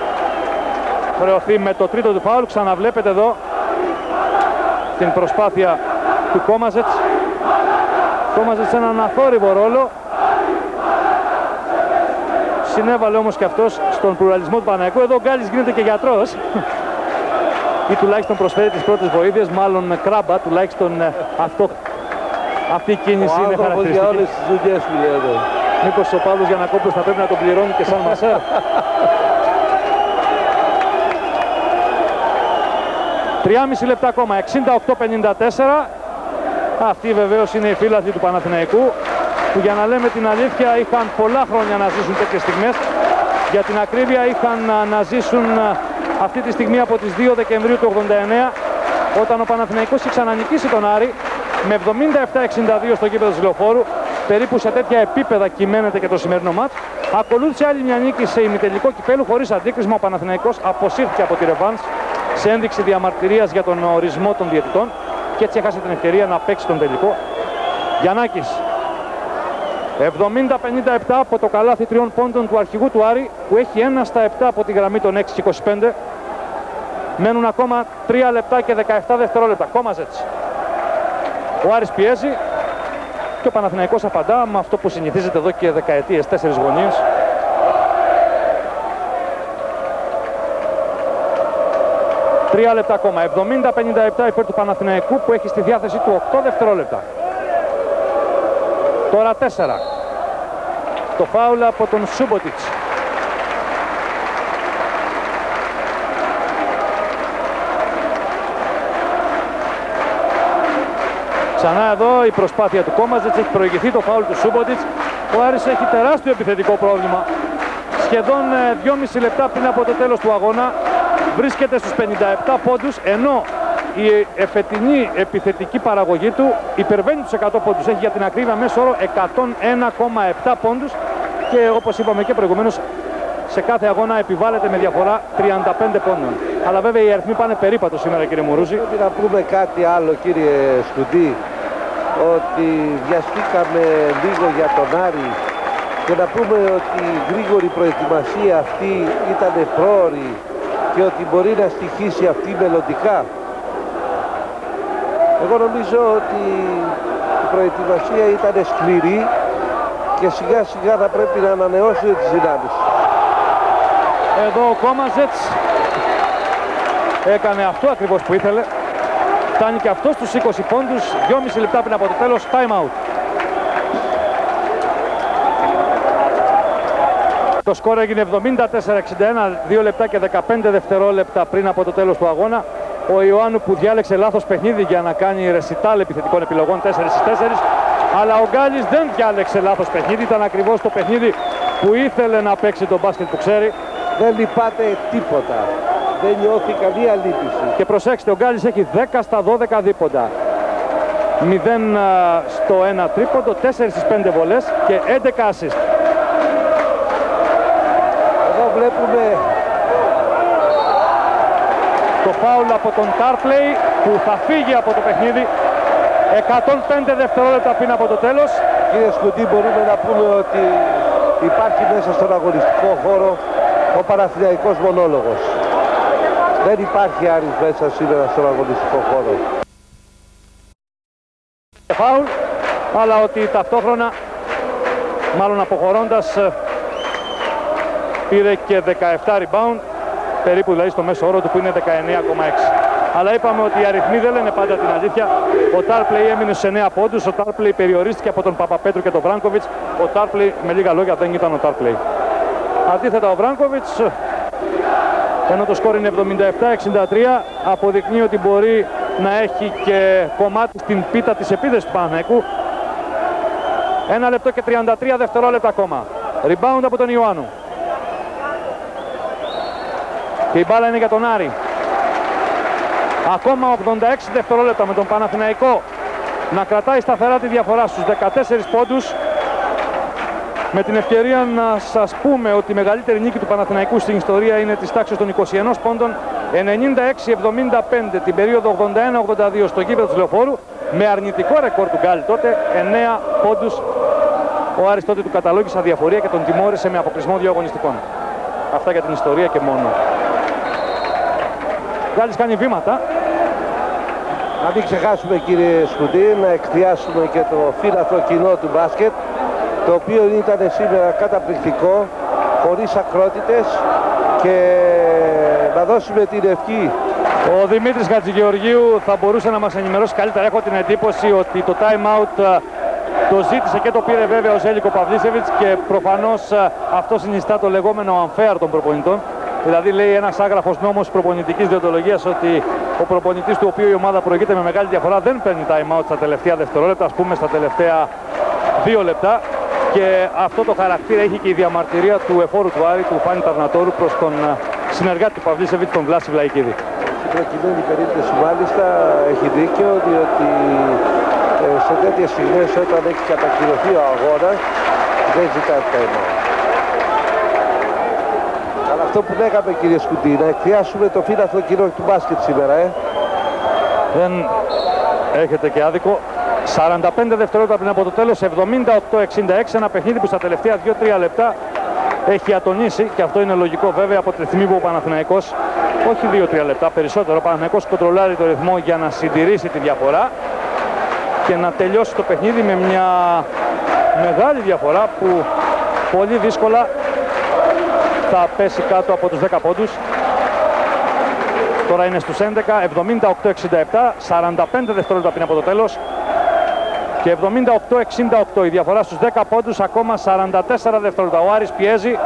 χρεωθεί με το τρίτο του φάουλ. Ξαναβλέπετε εδώ την προσπάθεια του Κόμαζετς. Κόμαζετς σε έναν αθόρυβο ρόλο. Συνέβαλε όμως και αυτός στον πλουραλισμό του Παναϊκού. Εδώ ο Γκάλης γίνεται και γιατρός. Ή τουλάχιστον προσφέρει τις πρώτες βοήθειες, μάλλον κράμπα, τουλάχιστον ε, αυτό, αυτή η κίνηση Ο είναι άνθρωπος για χαρακτηριστική. όλες τις δουλειές του λέει εδώ. Μήπως ο Παύλος Γιανακόπουλος θα πρέπει να τον πληρώνει και σαν μασέρ. Τριάμιση λεπτά ακόμα, 68-54. Αυτοί βεβαίως είναι οι φίλαθλοι του Παναθηναϊκού που για να λέμε την αλήθεια είχαν πολλά χρόνια να ζήσουν τέτοιες στιγμές. Για την ακρίβεια είχαν α, να ζήσουν α, αυτή τη στιγμή από τις 2 Δεκεμβρίου του 89 όταν ο Παναθηναϊκός είχε ξανανικήσει τον Άρη με 77-62 στο γήπεδο της Λεωφόρου περίπου σε τέτοια επίπεδα κυμαίνεται και το σημερινό μάτς. Ακολούθησε άλλη μια νίκη σε ημιτελικό κυπέλου χωρίς αντίκρισμα. Ο Παναθηναϊκός αποσύρθηκε από τη Ρεβάνς σε ένδειξη διαμαρτυρίας για τον ορισμό των διαιτητών και έτσι έχασε την ευκαιρία να παίξει τον τελικό. Γιαννάκης 70-57 από το καλάθι τριών πόντων του αρχηγού του Άρη που έχει ένα στα 7 από τη γραμμή των 6-25. Μένουν ακόμα 3 λεπτά και 17 δευτερόλεπτα. Κόμαζετς. Ο Άρης πιέζει και ο Παναθηναϊκός απαντά με αυτό που συνηθίζεται εδώ και δεκαετίες, τέσσερις γωνίες. Τρία λεπτά ακόμα. 70-57 υπέρ του Παναθηναϊκού που έχει στη διάθεσή του 8 δευτερόλεπτα. Τώρα 4. Το φάουλ από τον Σούμποτιτς. Ξανά εδώ η προσπάθεια του Κόμαζετς έχει προηγηθεί το φάουλ του Σούμποτιτς. Ο Άρης έχει τεράστιο επιθετικό πρόβλημα. Σχεδόν ε, 2,5 λεπτά πριν από το τέλος του αγώνα βρίσκεται στους 57 πόντους ενώ η εφετινή επιθετική παραγωγή του υπερβαίνει τους 100 πόντους. Έχει για την ακρίβεια μέσο όρο 101,7 πόντους και όπως είπαμε και προηγουμένως σε σε κάθε αγώνα επιβάλλεται με διαφορά 35 πόντων. Αλλά βέβαια οι αριθμοί πάνε περίπατο σήμερα κύριε Μουρούζη. Πρέπει να πούμε κάτι άλλο κύριε Σκουντή ότι βιαστήκαμε λίγο για τον Άρη και να πούμε ότι η γρήγορη προετοιμασία αυτή ήταν πρόωρη και ότι μπορεί να στοιχήσει αυτή μελλοντικά. Εγώ νομίζω ότι η προετοιμασία ήταν σκληρή και σιγά σιγά θα πρέπει να ανανεώσουν τις δυνάμεις. Εδώ ο Κόμαζετς έκανε αυτό ακριβώς που ήθελε. Φτάνει και αυτό στους 20 πόντους, 2,5 λεπτά πριν από το τέλος, time out. Το σκορ έγινε 74-61, 2 λεπτά και 15 δευτερόλεπτα πριν από το τέλος του αγώνα. Ο Ιωάννου που διάλεξε λάθος παιχνίδι για να κάνει ρεσιτάλ επιθετικών επιλογών 4 στις 4. Αλλά ο Γκάλης δεν διάλεξε λάθος παιχνίδι, ήταν ακριβώς το παιχνίδι που ήθελε να παίξει τον μπάσκετ που ξέρει. Δεν λυπάται τίποτα. Δεν νιώθει καμία λύπηση. Και προσέξτε, ο Γκάλης έχει 10 στα 12 δίποντα. 0 στο 1 τρίποντο, 4 στις 5 βολές και 11 assist. Το φάουλ από τον Τάρπλεϊ που θα φύγει από το παιχνίδι 105 δευτερόλεπτα πριν από το τέλος. Κύριε Σκουντή μπορούμε να πούμε ότι υπάρχει μέσα στον αγωνιστικό χώρο ο Παναθηναϊκός μονόλογος. Δεν υπάρχει Άρης μέσα σήμερα στον αγωνιστικό χώρο. Φάουλ, αλλά ότι ταυτόχρονα, μάλλον αποχωρώντας, πήρε και 17 rebound, περίπου δηλαδή στο μέσο όρο του που είναι 19,6. Αλλά είπαμε ότι οι αριθμοί δεν λένε πάντα την αλήθεια. Ο Τάρπλεϊ έμεινε σε 9 πόντους, ο Τάρπλεϊ περιορίστηκε από τον Παπαπέτρου και τον Βράγκοβιτς. Ο Τάρπλεϊ με λίγα λόγια δεν ήταν ο Τάρπλεϊ. Αντίθετα ο Βράγκοβιτς, ενώ το σκόρ είναι 77-63, αποδεικνύει ότι μπορεί να έχει και κομμάτι στην πίτα της επίδεσης του Παναθηναϊκού. Ένα λεπτό και 33 δευτερόλεπτα ακόμα. Rebound από τον Ιωάννου. Και η μπάλα είναι για τον Άρη. Ακόμα 86 δευτερόλεπτα με τον Παναθηναϊκό να κρατάει σταθερά τη διαφορά στους 14 πόντους. Με την ευκαιρία να σας πούμε ότι η μεγαλύτερη νίκη του Παναθηναϊκού στην ιστορία είναι της τάξης των 21 πόντων 96-75 την περίοδο 81-82 στο γήπεδο του Λεωφόρου με αρνητικό ρεκόρ του Γκάλη τότε 9 πόντους ο Άρης τότε του καταλόγησε αδιαφορία και τον τιμώρησε με αποκλεισμό δύο αγωνιστικών. Αυτά για την ιστορία και μόνο. Γκάλης κάνει βήματα. Να μην ξεχάσουμε κύριε Σκουντή να εκθιάσουμε και το φύλαθρο κοινό του μπάσκετ το οποίο ήταν σήμερα καταπληκτικό χωρίς ακρότητες και να δώσουμε την ευχή ο Δημήτρης Χατζηγεωργίου θα μπορούσε να μας ενημερώσει καλύτερα. Έχω την εντύπωση ότι το time out το ζήτησε και το πήρε βέβαια ο Ζέλικο Παυλίσεβιτς και προφανώς αυτό συνιστά το λεγόμενο unfair των προπονητών. Δηλαδή λέει ένας άγραφος νόμος προπονητικής διοντολογίας ότι ο προπονητής του οποίου η ομάδα προηγείται με μεγάλη διαφορά δεν παίρνει time out στα τελευταία δευτερόλεπτα, ας πούμε στα τελευταία δύο λεπτά. Και αυτό το χαρακτήρα έχει και η διαμαρτυρία του εφόρου του Άρη, του Φάνη Ταρνατόρου προς τον συνεργάτη του Παυλίσεβιτς, τον Βλάση Βλαϊκίδη. Στην προκειμένη περίπτωση μάλιστα έχει δίκιο διότι ε, σε τέτοιες στιγμές όταν έχει κατακυρωθεί ο αγώνας δεν ζητάει time αυτό που λέγαμε κύριε Σκουτή, να εκφιάσουμε το φύλαθρο κοινό του μπάσκετ σήμερα, ε. Δεν έχετε και άδικο. 45 δευτερόλεπτα πριν από το τέλος, 78-66, ένα παιχνίδι που στα τελευταία 2-3 λεπτά έχει ατονίσει και αυτό είναι λογικό βέβαια από τη στιγμή που ο Παναθηναϊκός όχι 2-3 λεπτά, περισσότερο ο Παναθηναϊκός κοντρολάρει το ρυθμό για να συντηρήσει τη διαφορά και να τελειώσει το παιχνίδι με μια μεγάλη διαφορά που πολύ δύσκολα θα πέσει κάτω από τους 10 πόντους. Τώρα είναι στους 11, 78-67, 45 δευτερόλεπτα πριν από το τέλος. Και 78-68 η διαφορά στους 10 πόντους, ακόμα 44 δευτερόλεπτα. Ο Άρης πιέζει.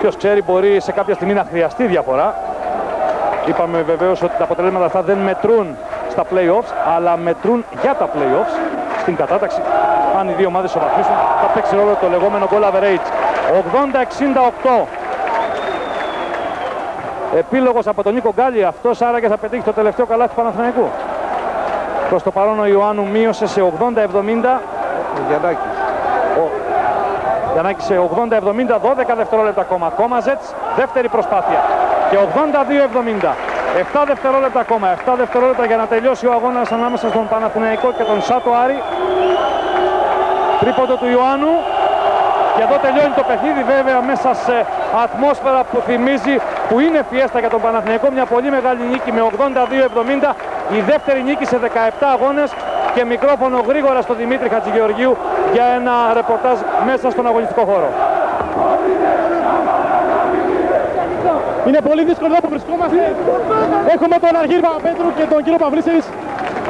Ποιος ξέρει μπορεί σε κάποια στιγμή να χρειαστεί διαφορά. Είπαμε βεβαίως ότι τα αποτελέσματα αυτά δεν μετρούν στα play-offs, αλλά μετρούν για τα play-offs στην κατάταξη. Αν οι δύο ομάδες σοβαθμίσουν, θα παίξει ρόλο το λεγόμενο goal average. 80-68. Επίλογος από τον Νίκο Γκάλι. Αυτός άραγε θα πετύχει το τελευταίο καλάθι του Παναθηναϊκού. Προς το παρόν ο Ιωάννου μείωσε σε 80-70. Ο Γιαννάκης. Ο, Γιαννάκης σε 80-70, 12 δευτερόλεπτα ακόμα. Κόμαζετς, δεύτερη προσπάθεια. Και 82-70. 7 δευτερόλεπτα ακόμα. 7 δευτερόλεπτα για να τελειώσει ο αγώνας ανάμεσα στον Παναθηναϊκό και τον Σάτο Άρη. Τρίποντο του Ιωάννου. Και εδώ τελειώνει το παιχνίδι βέβαια μέσα σε ατμόσφαιρα που θυμίζει που είναι φιέστα για τον Παναθηναϊκό. Μια πολύ μεγάλη νίκη με 82-70. Η δεύτερη νίκη σε 17 αγώνες και μικρόφωνο γρήγορα στο Δημήτρη Χατζηγεωργίου για ένα ρεπορτάζ μέσα στον αγωνιστικό χώρο. Είναι πολύ δύσκολο εδώ που βρισκόμαστε. Έχουμε τον Αργύρ Παπαπέτρου και τον κύριο Παυλίσεβιτς.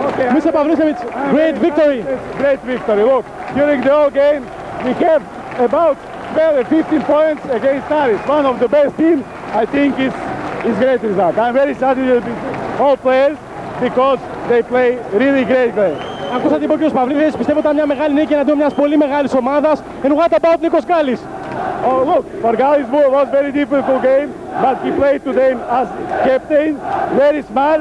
Okay. Mr. Pavlisevich, great victory. Great victory. Look, during the whole game, we have about 12, 15 points against Aris. One of the best team. I think it's, it's great result. I'm very satisfied with all players because they play really great game. Ακούσατε τι είπε ο κ. Παυλίδης, πιστεύω ότι ήταν μια μεγάλη νίκη εναντίον μιας πολύ μεγάλης ομάδας. And what about Νίκος Κάλλης? Oh look, for Galis was very difficult game, but he played today as captain, very smart,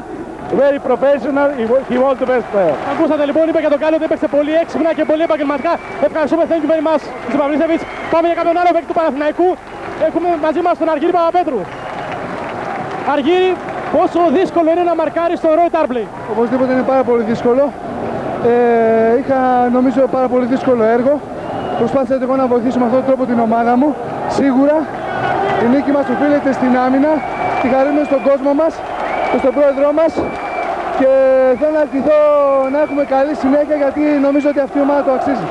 very professional. He was, he was the best player. Ακούσατε λοιπόν, είπε για τον Κάλλη ότι έπαιξε πολύ έξυπνα και πολύ επαγγελματικά. Ευχαριστούμε, thank you very much, κ. Παυλίσεβιτς. Πάμε για κάποιον άλλο παίκτη του Παναθηναϊκού. Έχουμε μαζί μας τον Αργύρη Παπαπέτρου. Αργύρη, πόσο δύσκολο είναι να μαρκάρεις στον Ρόι Τάρμπλεϊ; Οπωσδήποτε είναι πάρα πολύ δύσκολο. Ε, είχα νομίζω πάρα πολύ δύσκολο έργο. Προσπάθησα εγώ να βοηθήσω με αυτόν τον τρόπο την ομάδα μου. Σίγουρα η νίκη μας οφείλεται στην άμυνα. Τη χαρίζουμε στον κόσμο μας και στον πρόεδρό μας. Και θέλω να ευχηθώ να έχουμε καλή συνέχεια γιατί νομίζω ότι αυτή η ομάδα το αξίζει.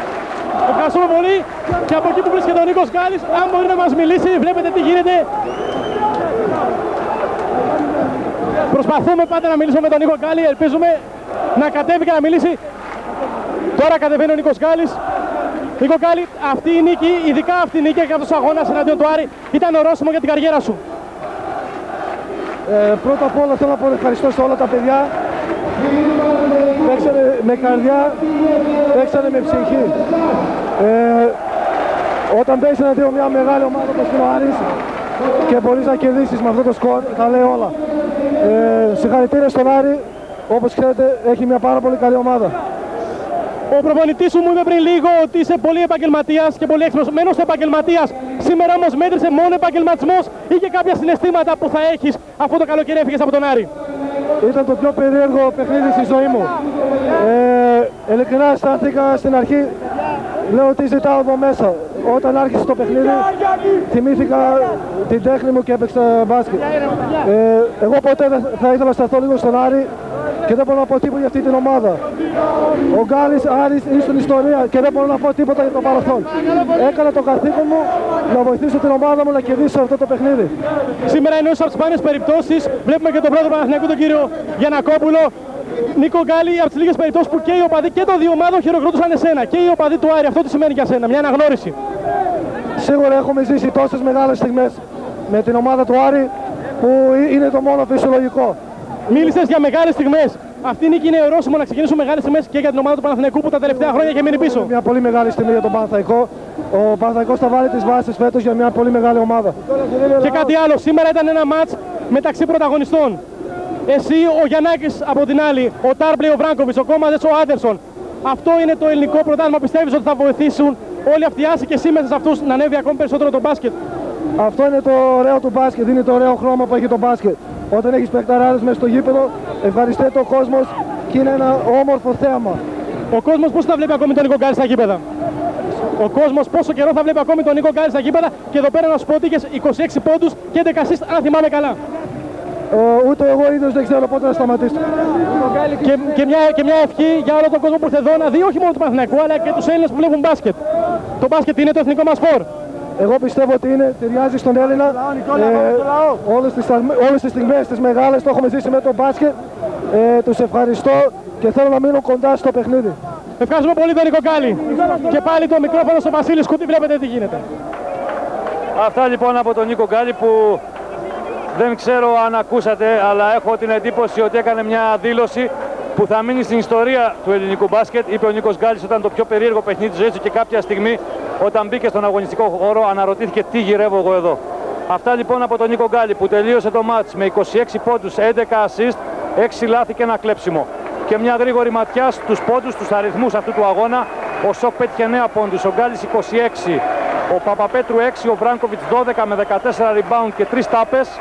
Ευχαριστούμε πολύ και από εκεί που βρίσκεται ο Νίκος Γκάλης, αν μπορεί να μας μιλήσει, βλέπετε τι γίνεται. Προσπαθούμε πάντα να μιλήσουμε με τον Νίκο Γκάλη, ελπίζουμε να κατέβει και να μιλήσει. Τώρα κατεβαίνει ο Νίκος Γκάλης. Νίκο Γκάλη, αυτή η νίκη, ειδικά αυτή η νίκη και αυτός ο αγώνας εναντίον του Άρη, ήταν ορόσημο για την καριέρα σου. Ε, πρώτα απ' όλα θέλω να πω ευχαριστώ σε όλα τα παιδιά. Παίξανε με καρδιά, παίξανε με ψυχή. Ε, όταν παίξεις εναντίον μια μεγάλη ομάδα όπως είναι ο Άρης και μπορείς να κερδίσεις με αυτό το σκορ, τα λέει όλα. Ε, συγχαρητήρια στον Άρη, όπως ξέρετε έχει μια πάρα πολύ καλή ομάδα. Ο προπονητής σου μου είπε πριν λίγο ότι είσαι πολύ επαγγελματίας και πολύ εξπροσμένος επαγγελματίας. Σήμερα όμως μέτρησε μόνο επαγγελματισμός ή και κάποια συναισθήματα που θα έχεις αφού το καλοκαίρι έφυγες από τον Άρη; Ήταν το πιο περίεργο παιχνίδι στη ζωή μου. Ε, ειλικρινά αισθάνθηκα στην αρχή, λέω τι ζητάω εδώ μέσα. Όταν άρχισε το παιχνίδι, θυμήθηκα την τέχνη μου και έπαιξα μπάσκετ. Ε, εγώ ποτέ δεν θα ήθελα να σταθώ λίγο στον Άρη και δεν μπορώ να πω τίποτα για αυτή την ομάδα. Ο Γκάλης Άρης είναι στην ιστορία και δεν μπορώ να πω τίποτα για το παρελθόν. Έκανα το καθήκον μου να βοηθήσω την ομάδα μου να κερδίσει αυτό το παιχνίδι. Σήμερα είναι όσο από τις σπάνιες περιπτώσεις. Βλέπουμε και τον πρόεδρο Παναθηναϊκού τον κύριο Γιανακόπουλο. Νίκο Γκάλη, από τις λίγες περιπτώσεις που και οι οπαδοί και των δύο ομάδων χειροκροτούσαν εσένα. Και οι οπαδοί του Άρη. Αυτό τι σημαίνει για σένα, μια αναγνώριση. Σίγουρα έχουμε ζήσει τόσες μεγάλες στιγμές με την ομάδα του Άρη που είναι το μόνο φυσιολογικό. Μίλησες για μεγάλες στιγμές. Αυτή η νίκη είναι ορόσημο να ξεκινήσουν μεγάλες στιγμές και για την ομάδα του Παναθηναϊκού που τα τελευταία χρόνια έχει μείνει πίσω. Μια πολύ μεγάλη στιγμή για τον Παναθαϊκό. Ο Παναθαϊκός θα βάλει τις βάσεις φέτος για μια πολύ μεγάλη ομάδα. Και κάτι άλλο, σήμερα ήταν ένα μάτς μεταξύ πρωταγωνιστών. Εσύ, ο Γιαννάκης από την άλλη, ο Τάρμπλε, ο Βράγκοβιτς, ο Κόμαζε, ο Άντερσον. Αυτό είναι το ελληνικό πρωτάθλημα. Πιστεύεις ότι θα βοηθήσουν όλοι αυτοί οι άσοι και εσύ μέσα σε αυτούς να ανέβει ακόμη περισσότερο το μπάσκετ; Αυτό είναι το ωραίο του μπάσκετ, είναι το ωραίο χρώμα που έχει το μπάσκετ. Όταν έχεις παιχταράδες μέσα στο γήπεδο, ευχαριστεί ο κόσμος και είναι ένα όμορφο θέαμα. Ο κόσμος πώς θα βλέπει ακόμη τον Νίκο Γκάλη στα γήπεδα; Ο κόσμος πόσο καιρό θα βλέπει ακόμη τον Νίκο Γκάλη στα γήπεδα; Και εδώ πέρα να σου πω ότι είχες 26 πόντους και 11 assist, αν θυμάμαι καλά. Ε, ούτε εγώ ίδιος δεν ξέρω πότε θα σταματήσω. Και, και, μια, και μια ευχή για όλο τον κόσμο που ήρθε εδώ να δει όχι μόνο του Παναθηναϊκού αλλά και τους Έλληνες που βλέπουν μπάσκετ. Το μπάσκετ είναι το εθνικό μας σπορ. Εγώ πιστεύω ότι είναι, ταιριάζει στον Έλληνα. Ε, όλες, τις, στιγμές- όλες τις στιγμές τις μεγάλες το έχουμε ζήσει με το μπάσκετ. Ε, τους ευχαριστώ και θέλω να μείνω κοντά στο παιχνίδι. Ευχαριστούμε πολύ τον Νίκο Γκάλη. Και πάλι το μικρόφωνο στο Βασίλη Σκούτη, βλέπετε τι γίνεται. Αυτά λοιπόν από τον Νίκο Γκάλη που δεν ξέρω αν ακούσατε, αλλά έχω την εντύπωση ότι έκανε μια δήλωση που θα μείνει στην ιστορία του ελληνικού μπάσκετ. Είπε ο Νίκος Γκάλης ότι ήταν το πιο περίεργο παιχνίδι της ζωής του και κάποια στιγμή όταν μπήκε στον αγωνιστικό χώρο αναρωτήθηκε τι γυρεύω εγώ εδώ. Αυτά λοιπόν από τον Νίκο Γκάλη που τελείωσε το μάτς με 26 πόντους, 11 assist, 6 λάθη και ένα κλέψιμο. Και μια γρήγορη ματιά στους πόντους, στους αριθμούς αυτού του αγώνα. Ο Σοκ πέτυχε 9 πόντους, ο Γκάλης 26, Ο Παπαπέτρου 6, ο Βράγκοβιτς 12 με 14 rebound και 3 τάπες.